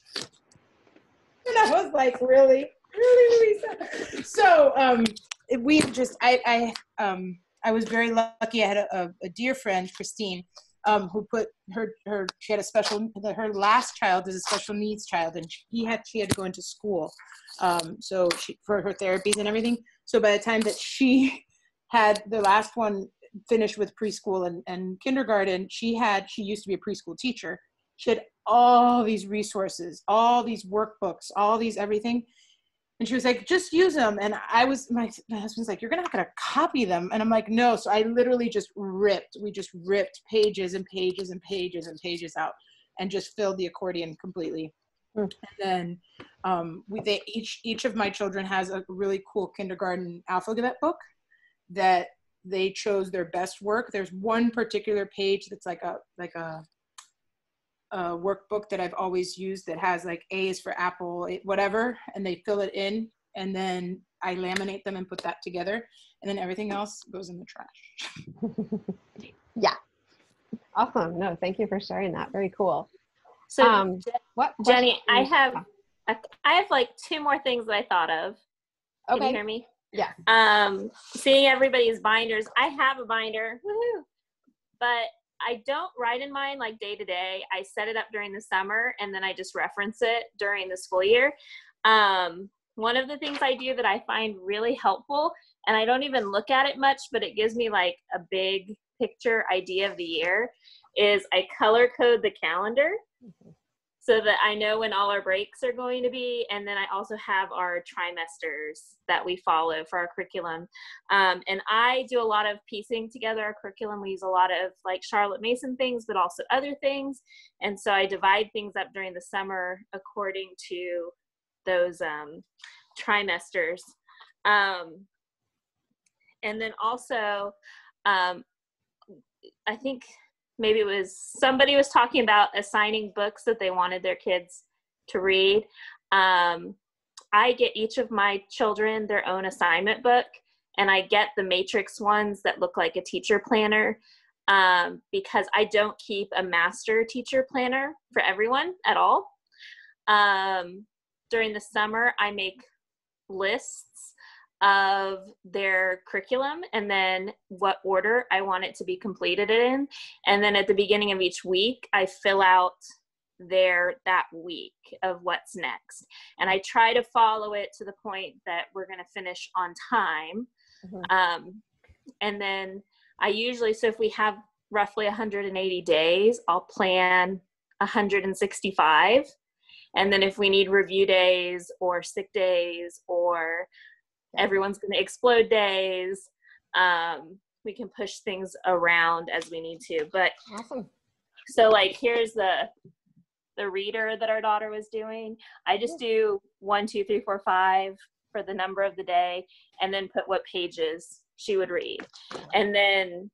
And I was like, really? Really, Lisa? So um, we just, I, I, um, I was very lucky. I had a, a dear friend, Christine, um, who put her her she had a special her last child is a special needs child and she had she had to go into school. Um, so she for her therapies and everything. So by the time that she had the last one finished with preschool and, and kindergarten she had she used to be a preschool teacher. She had all these resources all these workbooks all these everything and she was like, just use them. And I was, my, my husband's like, you're to have to copy them. And I'm like, no. So I literally just ripped, we just ripped pages and pages and pages and pages out and just filled the accordion completely. Mm. And then um, we, they, each, each of my children has a really cool kindergarten alphabet book that they chose their best work. There's one particular page that's like a, like a, a workbook that I've always used that has like A is for apple, whatever, and they fill it in, and then I laminate them and put that together, and then everything else goes in the trash. yeah, awesome. No, thank you for sharing that. Very cool. So, um, what Jenny? I have, I have like two more things that I thought of. Can you hear me? Yeah. Um, seeing everybody's binders. I have a binder, Woo-hoo. but I don't write in mine like day to day. I set it up during the summer and then I just reference it during the school year. Um, one of the things I do that I find really helpful, and I don't even look at it much, but it gives me like a big picture idea of the year, is I color code the calendar. Mm-hmm so that I know when all our breaks are going to be. And then I also have our trimesters that we follow for our curriculum. Um, and I do a lot of piecing together our curriculum. We use a lot of like Charlotte Mason things, but also other things. And so I divide things up during the summer according to those um, trimesters. Um, and then also, um, I think maybe it was somebody was talking about assigning books that they wanted their kids to read. Um, I get each of my children their own assignment book, and I get the matrix ones that look like a teacher planner um, because I don't keep a master teacher planner for everyone at all. Um, during the summer, I make lists of their curriculum and then what order I want it to be completed in. And then at the beginning of each week, I fill out their that week of what's next. And I try to follow it to the point that we're going to finish on time. Mm-hmm. Um, and then I usually, so if we have roughly 180 days, I'll plan 165. And then if we need review days or sick days or everyone's going to explode days. Um, we can push things around as we need to but awesome. so like here's the the reader that our daughter was doing. I just do one two three four five for the number of the day and then put what pages she would read. And then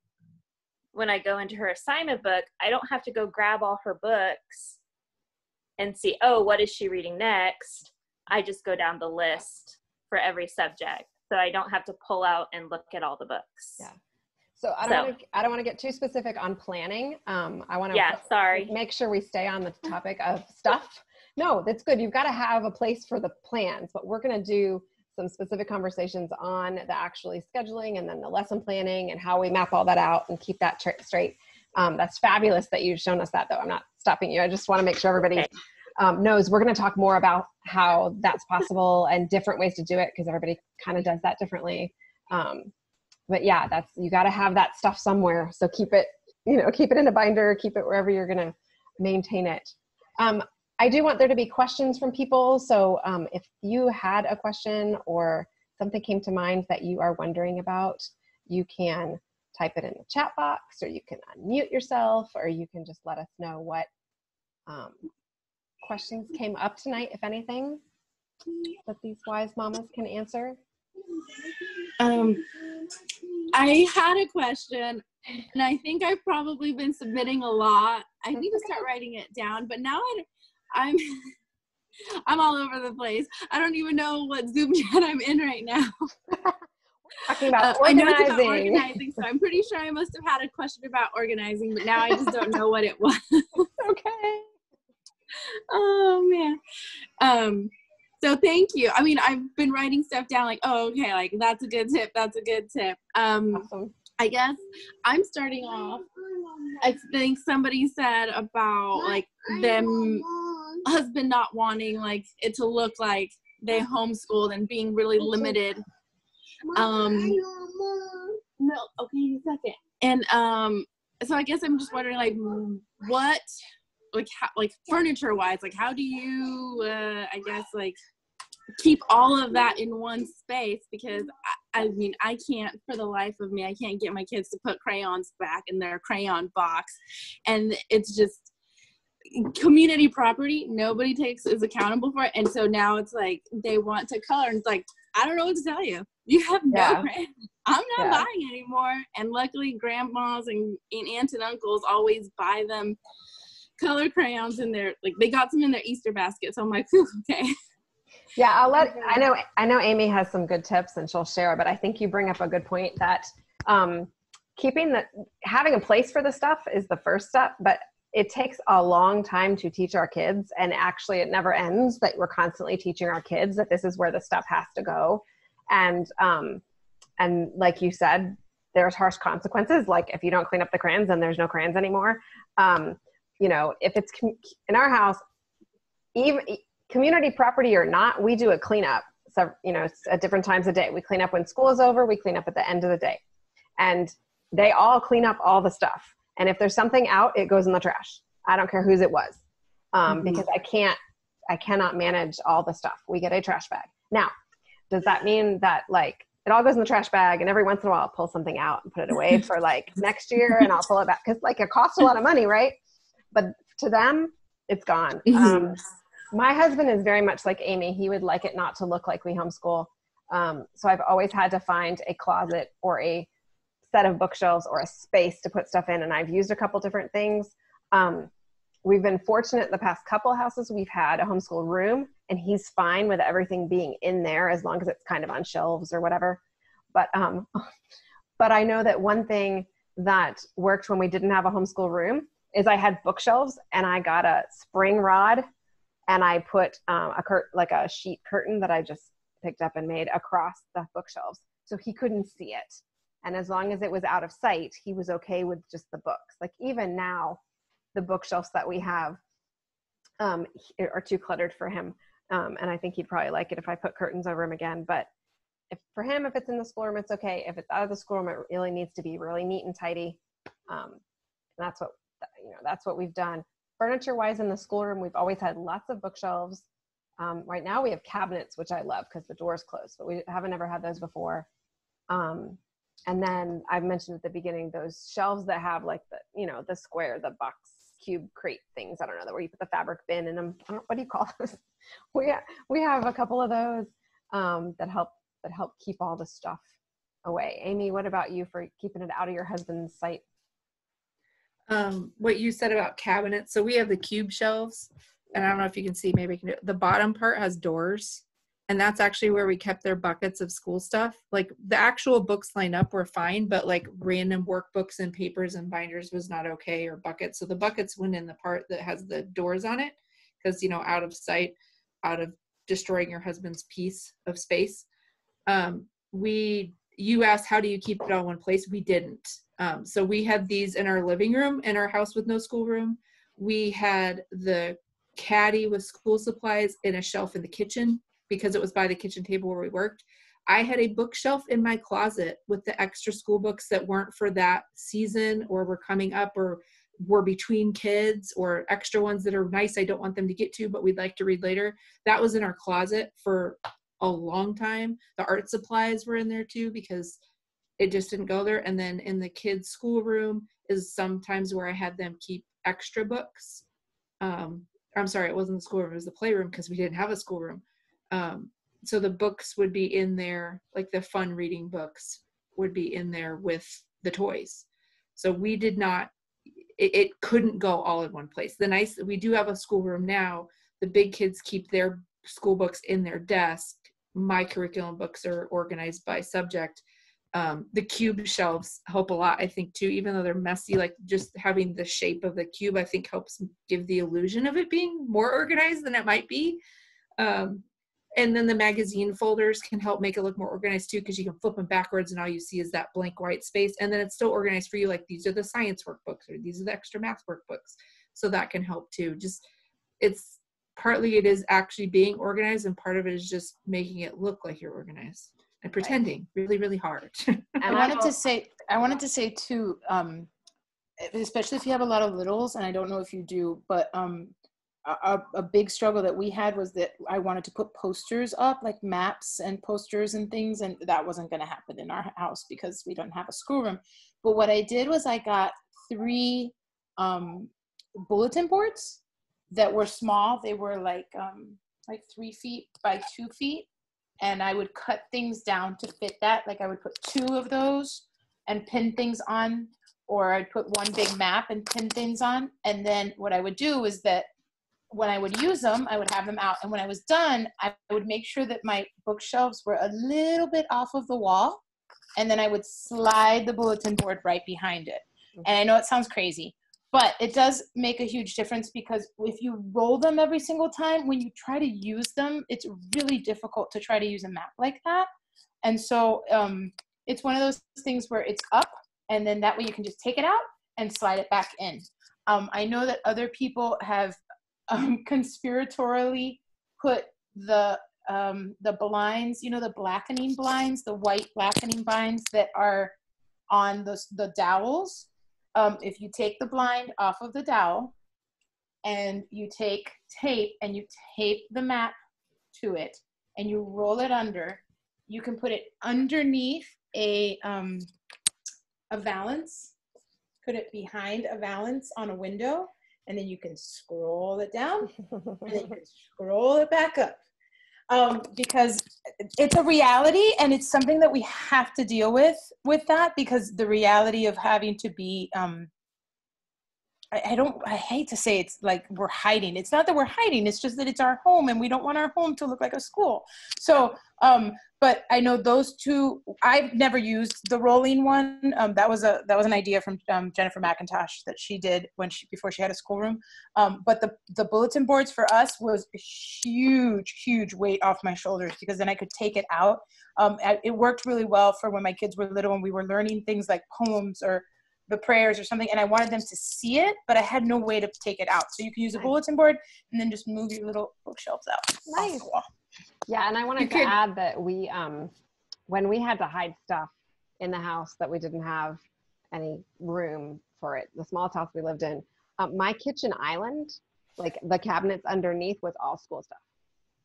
when i go into her assignment book i don't have to go grab all her books and see oh what is she reading next? I just go down the list for every subject so i don't have to pull out and look at all the books. Yeah. So i don't so. want to i don't want to get too specific on planning. Um i want to yeah sorry. make sure we stay on the topic of stuff. No that's good. You've got to have a place for the plans but we're going to do some specific conversations on the actually scheduling and then the lesson planning and how we map all that out and keep that tra- straight. Um, that's fabulous that you've shown us that though. I'm not stopping you. I just want to make sure everybody okay um, knows we're going to talk more about how that's possible and different ways to do it because everybody kind of does that differently. Um, but yeah that's you got to have that stuff somewhere. So keep it you know keep it in a binder keep it wherever you're going to maintain it. Um, i do want there to be questions from people. So um, if you had a question or something came to mind that you are wondering about you can type it in the chat box or you can unmute yourself or you can just let us know what um, questions came up tonight, if anything, that these wise mamas can answer? Um, I had a question, and I think I've probably been submitting a lot. I need to start writing it down, but now I, I'm I'm all over the place. I don't even know what Zoom chat I'm in right now. Talking about Uh, I know it's about organizing. organizing, so I'm pretty sure I must have had a question about organizing, but now I just don't know what it was. okay. oh man. Um, so thank you. I mean, I've been writing stuff down like, oh, okay, like that's a good tip. That's a good tip. Um, Awesome. I guess I'm starting off. I think somebody said about like them husband not wanting like it to look like they homeschooled and being really limited. Um, no, okay, second. And um, so I guess I'm just wondering like what, like how, like furniture wise, like how do you, uh, I guess like keep all of that in one space because I, I mean I can't for the life of me I can't get my kids to put crayons back in their crayon box and it's just community property nobody takes is accountable for it and so now it's like they want to color and it's like I don't know what to tell you you have no Yeah. crayon. I'm not Yeah. buying anymore and luckily grandmas and, and aunts and uncles always buy them color crayons in their like they got some in their Easter basket so I'm like okay Yeah, I'll let I know I know Amy has some good tips and she'll share, but I think you bring up a good point that um keeping the having a place for the stuff is the first step, but it takes a long time to teach our kids and actually it never ends that we're constantly teaching our kids that this is where the stuff has to go. And um and like you said, there's harsh consequences like if you don't clean up the crayons then there's no crayons anymore. Um you know, if it's com- in our house even community property or not, we do a cleanup. So, you know, at different times of day. We clean up when school is over, we clean up at the end of the day. And they all clean up all the stuff. And if there's something out, it goes in the trash. I don't care whose it was. Um, Mhm. Because I can't, I cannot manage all the stuff. We get a trash bag. Now, does that mean that like it all goes in the trash bag and every once in a while I'll pull something out and put it away for like next year and I'll pull it back because like it costs a lot of money, right? But to them, it's gone. Um, my husband is very much like Amy. He would like it not to look like we homeschool. Um, so I've always had to find a closet or a set of bookshelves or a space to put stuff in. And I've used a couple different things. Um, we've been fortunate the past couple houses we've had a homeschool room and he's fine with everything being in there as long as it's kind of on shelves or whatever. But, um, but I know that one thing that worked when we didn't have a homeschool room is I had bookshelves and I got a spring rod and I put um, a curt like a sheet curtain that I just picked up and made across the bookshelves so he couldn't see it. And as long as it was out of sight, he was okay with just the books. Like even now, the bookshelves that we have um, are too cluttered for him. Um, and I think he'd probably like it if I put curtains over him again. But if for him, if it's in the schoolroom, it's okay. If it's out of the schoolroom, it really needs to be really neat and tidy. Um, and that's what you know. That's what we've done. Furniture wise in the schoolroom we've always had lots of bookshelves. Um, right now we have cabinets which i love because the door's closed but we haven't ever had those before. Um, and then i've mentioned at the beginning those shelves that have like the you know the square the box cube crate things i don't know that where you put the fabric bin in them what do you call those? We, we have a couple of those um, that help that help keep all the stuff away. Amy what about you for keeping it out of your husband's sight um, what you said about cabinets. So we have the cube shelves, and I don't know if you can see. Maybe can do the bottom part has doors, and that's actually where we kept their buckets of school stuff. Like the actual books line up were fine, but like random workbooks and papers and binders was not okay or buckets. So the buckets went in the part that has the doors on it, because you know out of sight, out of destroying your husband's piece of space. Um, we you asked how do you keep it all in one place we didn't um, so we had these in our living room in our house with no schoolroom we had the caddy with school supplies in a shelf in the kitchen because it was by the kitchen table where we worked. I had a bookshelf in my closet with the extra school books that weren't for that season or were coming up or were between kids or extra ones that are nice i don't want them to get to but we'd like to read later. That was in our closet for a long time. The art supplies were in there too because it just didn't go there. And then in the kids' schoolroom is sometimes where I had them keep extra books. Um, I'm sorry, it wasn't the schoolroom, it was the playroom because we didn't have a schoolroom. Um, so the books would be in there, like the fun reading books would be in there with the toys. So we did not, it, it couldn't go all in one place. The nice, we do have a schoolroom now the big kids keep their school books in their desk. My curriculum books are organized by subject. Um, the cube shelves help a lot, I think, too, even though they're messy. Like just having the shape of the cube, I think, helps give the illusion of it being more organized than it might be. Um, and then the magazine folders can help make it look more organized too because you can flip them backwards and all you see is that blank white space and then it's still organized for you like these are the science workbooks or these are the extra math workbooks so that can help too just it's partly it is actually being organized and part of it is just making it look like you're organized and pretending really really hard and i wanted to say i wanted to say too um especially if you have a lot of littles and i don't know if you do but um a, a, big struggle that we had was that I wanted to put posters up, like maps and posters and things, and that wasn't going to happen in our house because we don't have a schoolroom. But what I did was I got three um, bulletin boards that were small. They were like um, like three feet by two feet, and I would cut things down to fit that. Like I would put two of those and pin things on, or I'd put one big map and pin things on. And then what I would do is that when I would use them, I would have them out. And when I was done, I would make sure that my bookshelves were a little bit off of the wall. And then I would slide the bulletin board right behind it. And I know it sounds crazy, but it does make a huge difference because if you roll them every single time, when you try to use them, it's really difficult to try to use a map like that. And so um, it's one of those things where it's up, and then that way you can just take it out and slide it back in. Um, I know that other people have um, conspiratorially put the um, the blinds, you know, the blackening blinds, the white blackening blinds that are on the, the dowels. Um, if you take the blind off of the dowel and you take tape and you tape the map to it and you roll it under, you can put it underneath a, um, a valance, put it behind a valance on a window and then you can scroll it down and then you can scroll it back up. Um, because it's a reality and it's something that we have to deal with with that because the reality of having to be um, I, don't i hate to say it's like we're hiding it's not that we're hiding it's just that it's our home and we don't want our home to look like a school so um, but I know those two. I've never used the rolling one. Um, that was a that was an idea from um, Jennifer McIntosh that she did when she before she had a schoolroom. Um, but the the bulletin boards for us was a huge huge weight off my shoulders because then I could take it out. Um, it worked really well for when my kids were little and we were learning things like poems or the prayers or something and I wanted them to see it, but I had no way to take it out. So you can use a bulletin board and then just move your little bookshelves out. Nice. Yeah, and I wanted to add that we, um, when we had to hide stuff in the house that we didn't have any room for it, the smallest house we lived in, um, my kitchen island, like the cabinets underneath, was all school stuff.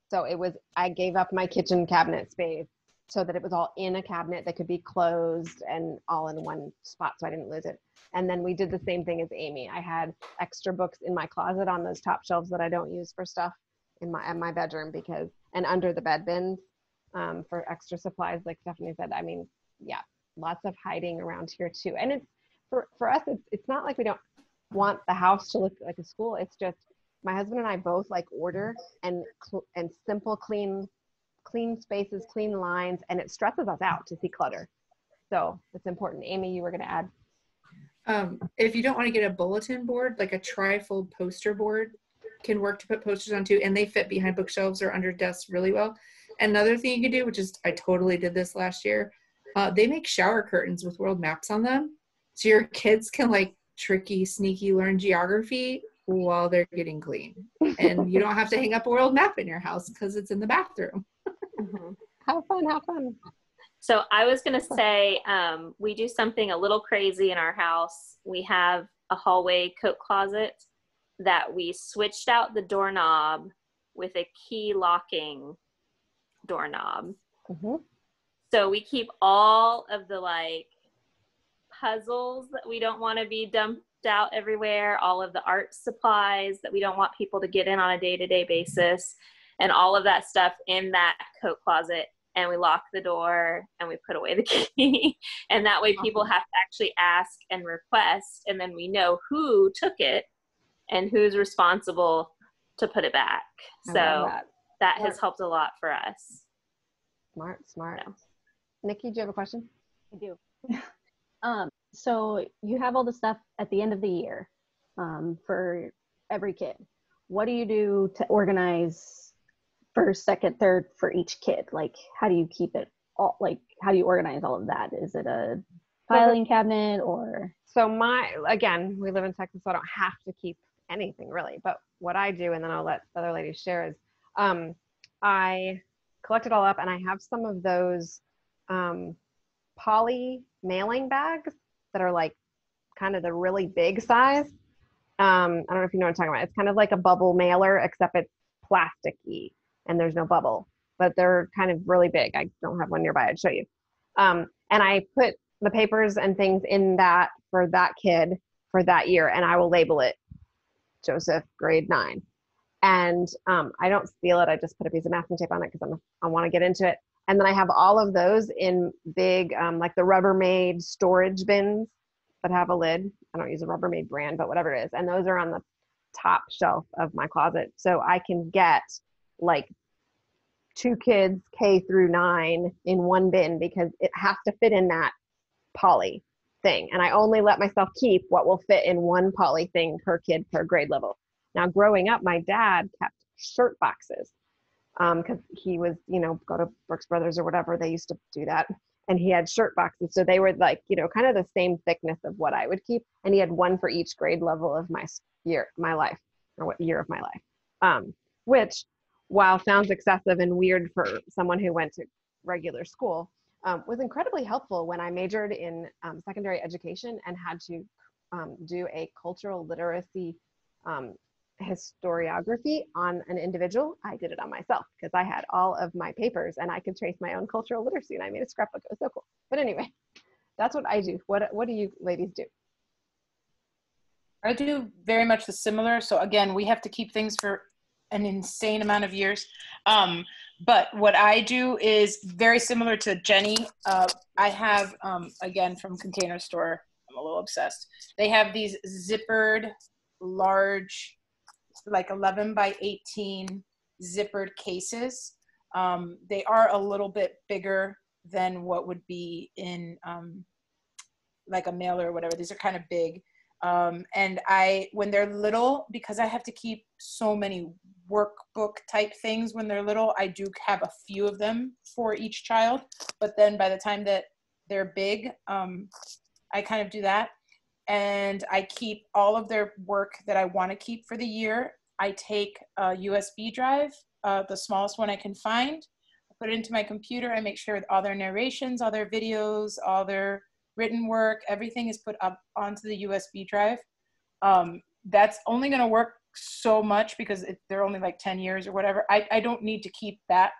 So it was, I gave up my kitchen cabinet space so that it was all in a cabinet that could be closed and all in one spot so I didn't lose it. And then we did the same thing as Amy. I had extra books in my closet on those top shelves that I don't use for stuff in my in my bedroom because and under the bed bins um, for extra supplies, like Stephanie said. I mean, yeah, lots of hiding around here too. And it's for for us, it's it's not like we don't want the house to look like a school. It's just my husband and I both like order and cl- and simple, clean, clean spaces, clean lines, and it stresses us out to see clutter. So it's important. Amy, you were going to add. Um, if you don't want to get a bulletin board, like a trifold poster board, can work to put posters on too, and they fit behind bookshelves or under desks really well. Another thing you can do, which is I totally did this last year, uh, they make shower curtains with world maps on them, so your kids can like tricky, sneaky learn geography while they're getting clean, and you don't have to hang up a world map in your house because it's in the bathroom. Mm-hmm. Have fun, have fun. So I was gonna say um, we do something a little crazy in our house. We have a hallway coat closet that we switched out the doorknob with a key locking doorknob. Mm-hmm. So we keep all of the like puzzles that we don't want to be dumped out everywhere, all of the art supplies that we don't want people to get in on a day to day basis, and all of that stuff in that coat closet. And we lock the door and we put away the key. and that way people have to actually ask and request, and then we know who took it and who's responsible to put it back. I So that. that Smart. has helped a lot for us. Smart, smart. Nikki, do you have a question? I do. um, so you have all the stuff at the end of the year um, for every kid. What do you do to organize first, second, third for each kid? Like, how do you keep it all? Like, how do you organize all of that? Is it a filing cabinet or? So my again, we live in Texas, so I don't have to keep anything really. But what I do, and then I'll let the other ladies share, is um, I collect it all up, and I have some of those um, poly mailing bags that are like kind of the really big size. Um, I don't know if you know what I'm talking about. It's kind of like a bubble mailer, except it's plasticky and there's no bubble, but they're kind of really big. I don't have one nearby. I'd show you. Um, and I put the papers and things in that for that kid for that year, and I will label it Joseph, grade nine. And um, I don't seal it. I just put a piece of masking tape on it because I'm I want to get into it. And then I have all of those in big, um, like the Rubbermaid storage bins that have a lid. I don't use a Rubbermaid brand, but whatever it is. And those are on the top shelf of my closet. So I can get like two kids, K through nine, in one bin because it has to fit in that poly thing. And I only let myself keep what will fit in one poly thing per kid per grade level. Now, growing up, my dad kept shirt boxes because he was, you know, go to Brooks Brothers or whatever. They used to do that. And he had shirt boxes. So they were like, you know, kind of the same thickness of what I would keep. And he had one for each grade level of my year, my life, or what year of my life. Um, which, while sounds excessive and weird for someone who went to regular school, um, was incredibly helpful when I majored in um, secondary education and had to um, do a cultural literacy um, historiography on an individual. I did it on myself because I had all of my papers and I could trace my own cultural literacy and I made a scrapbook. It was so cool. But anyway, that's what I do. What What do you ladies do? I do very much the similar. So again, we have to keep things for an insane amount of years. Um, but what I do is very similar to Jenny. Uh, I have um, again from Container Store. I'm a little obsessed. They have these zippered, large, like 11 by 18 zippered cases. Um, they are a little bit bigger than what would be in um, like a mailer or whatever. These are kind of big. Um, and I, when they're little, because I have to keep so many workbook type things when they're little, I do have a few of them for each child. But then by the time that they're big, um, I kind of do that. And I keep all of their work that I want to keep for the year. I take a USB drive, uh, the smallest one I can find, I put it into my computer. I make sure all their narrations, all their videos, all their written work, everything is put up onto the USB drive. Um, that's only going to work so much because it, they're only like 10 years or whatever. I, I don't need to keep that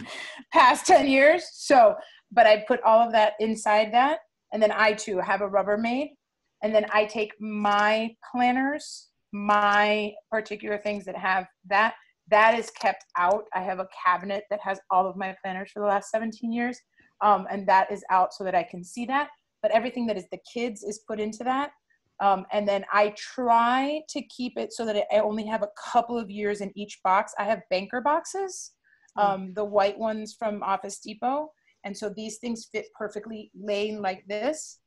past 10 years. So, but I put all of that inside that. And then I too have a Rubbermaid. And then I take my planners, my particular things that have that, that is kept out. I have a cabinet that has all of my planners for the last 17 years. Um, and that is out so that I can see that but everything that is the kids is put into that. Um, and then I try to keep it so that I only have a couple of years in each box. I have banker boxes, um, the white ones from Office Depot. And so these things fit perfectly laying like this.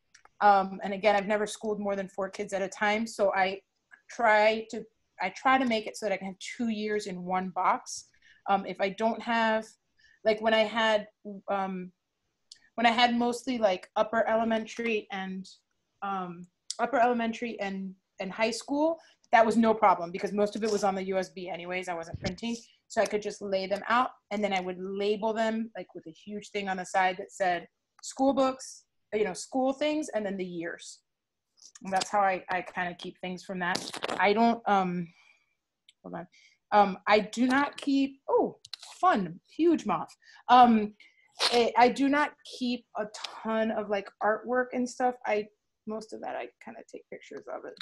Um, and again, I've never schooled more than four kids at a time. So I try to, I try to make it so that I can have two years in one box. Um, if I don't have, like when I had, um, when I had mostly like upper elementary and um, upper elementary and and high school, that was no problem because most of it was on the USB anyways. I wasn't printing, so I could just lay them out and then I would label them like with a huge thing on the side that said school books, you know, school things, and then the years. And that's how I I kind of keep things from that. I don't um, hold on. Um, I do not keep. Oh, fun, huge moth. Um, it, I do not keep a ton of like artwork and stuff. I most of that I kind of take pictures of it.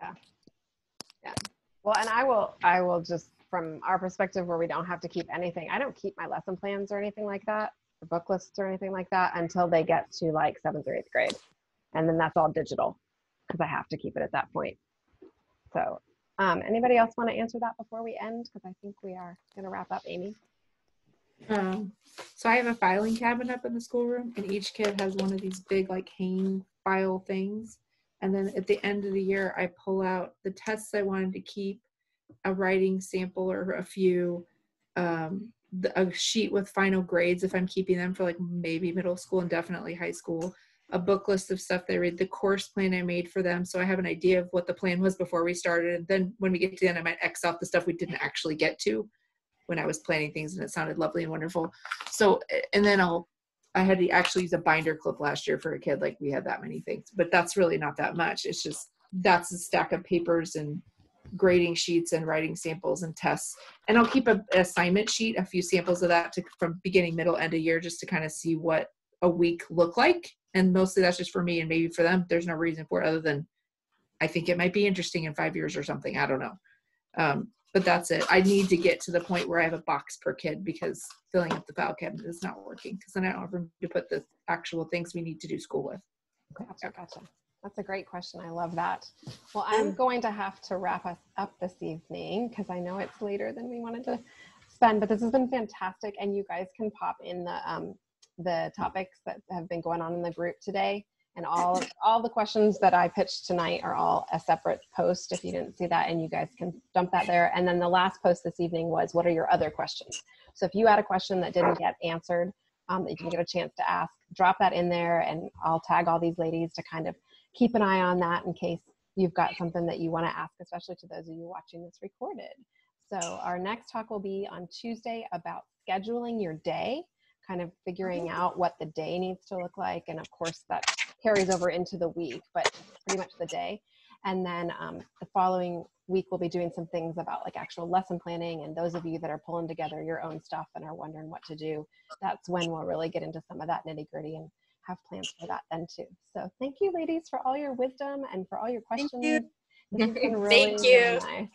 Yeah. Yeah. Well, and I will, I will just from our perspective where we don't have to keep anything. I don't keep my lesson plans or anything like that, or book lists or anything like that until they get to like seventh or eighth grade, and then that's all digital because I have to keep it at that point. So Um, anybody else want to answer that before we end? Because I think we are going to wrap up, Amy. Um, so I have a filing cabinet up in the schoolroom, and each kid has one of these big like hang file things. And then at the end of the year, I pull out the tests I wanted to keep, a writing sample or a few, um, the, a sheet with final grades if I'm keeping them for like maybe middle school and definitely high school, a book list of stuff they read, the course plan I made for them, so I have an idea of what the plan was before we started. And then when we get to the end, I might X out the stuff we didn't actually get to when I was planning things, and it sounded lovely and wonderful. So, and then I'll I had to actually use a binder clip last year for a kid. Like we had that many things, but that's really not that much. It's just that's a stack of papers and grading sheets and writing samples and tests. And I'll keep a, an assignment sheet, a few samples of that to, from beginning, middle, end of year, just to kind of see what a week look like. And mostly that's just for me and maybe for them. There's no reason for it other than I think it might be interesting in five years or something. I don't know. Um, but that's it. I need to get to the point where I have a box per kid because filling up the file cabinet is not working because then I don't have room to put the actual things we need to do school with. Gotcha, gotcha. That's a great question. I love that. Well, I'm going to have to wrap us up this evening because I know it's later than we wanted to spend, but this has been fantastic. And you guys can pop in the um, the topics that have been going on in the group today and all all the questions that I pitched tonight are all a separate post if you didn't see that and you guys can dump that there. And then the last post this evening was what are your other questions? So if you had a question that didn't get answered um, that you didn't get a chance to ask drop that in there and I'll tag all these ladies to kind of keep an eye on that in case you've got something that you want to ask especially to those of you watching this recorded. So our next talk will be on Tuesday about scheduling your day kind of figuring out what the day needs to look like and of course that carries over into the week, but pretty much the day. And then um, the following week, we'll be doing some things about like actual lesson planning. And those of you that are pulling together your own stuff and are wondering what to do, that's when we'll really get into some of that nitty gritty and have plans for that then too. So thank you, ladies, for all your wisdom and for all your questions. Thank you. Really, thank you. nice.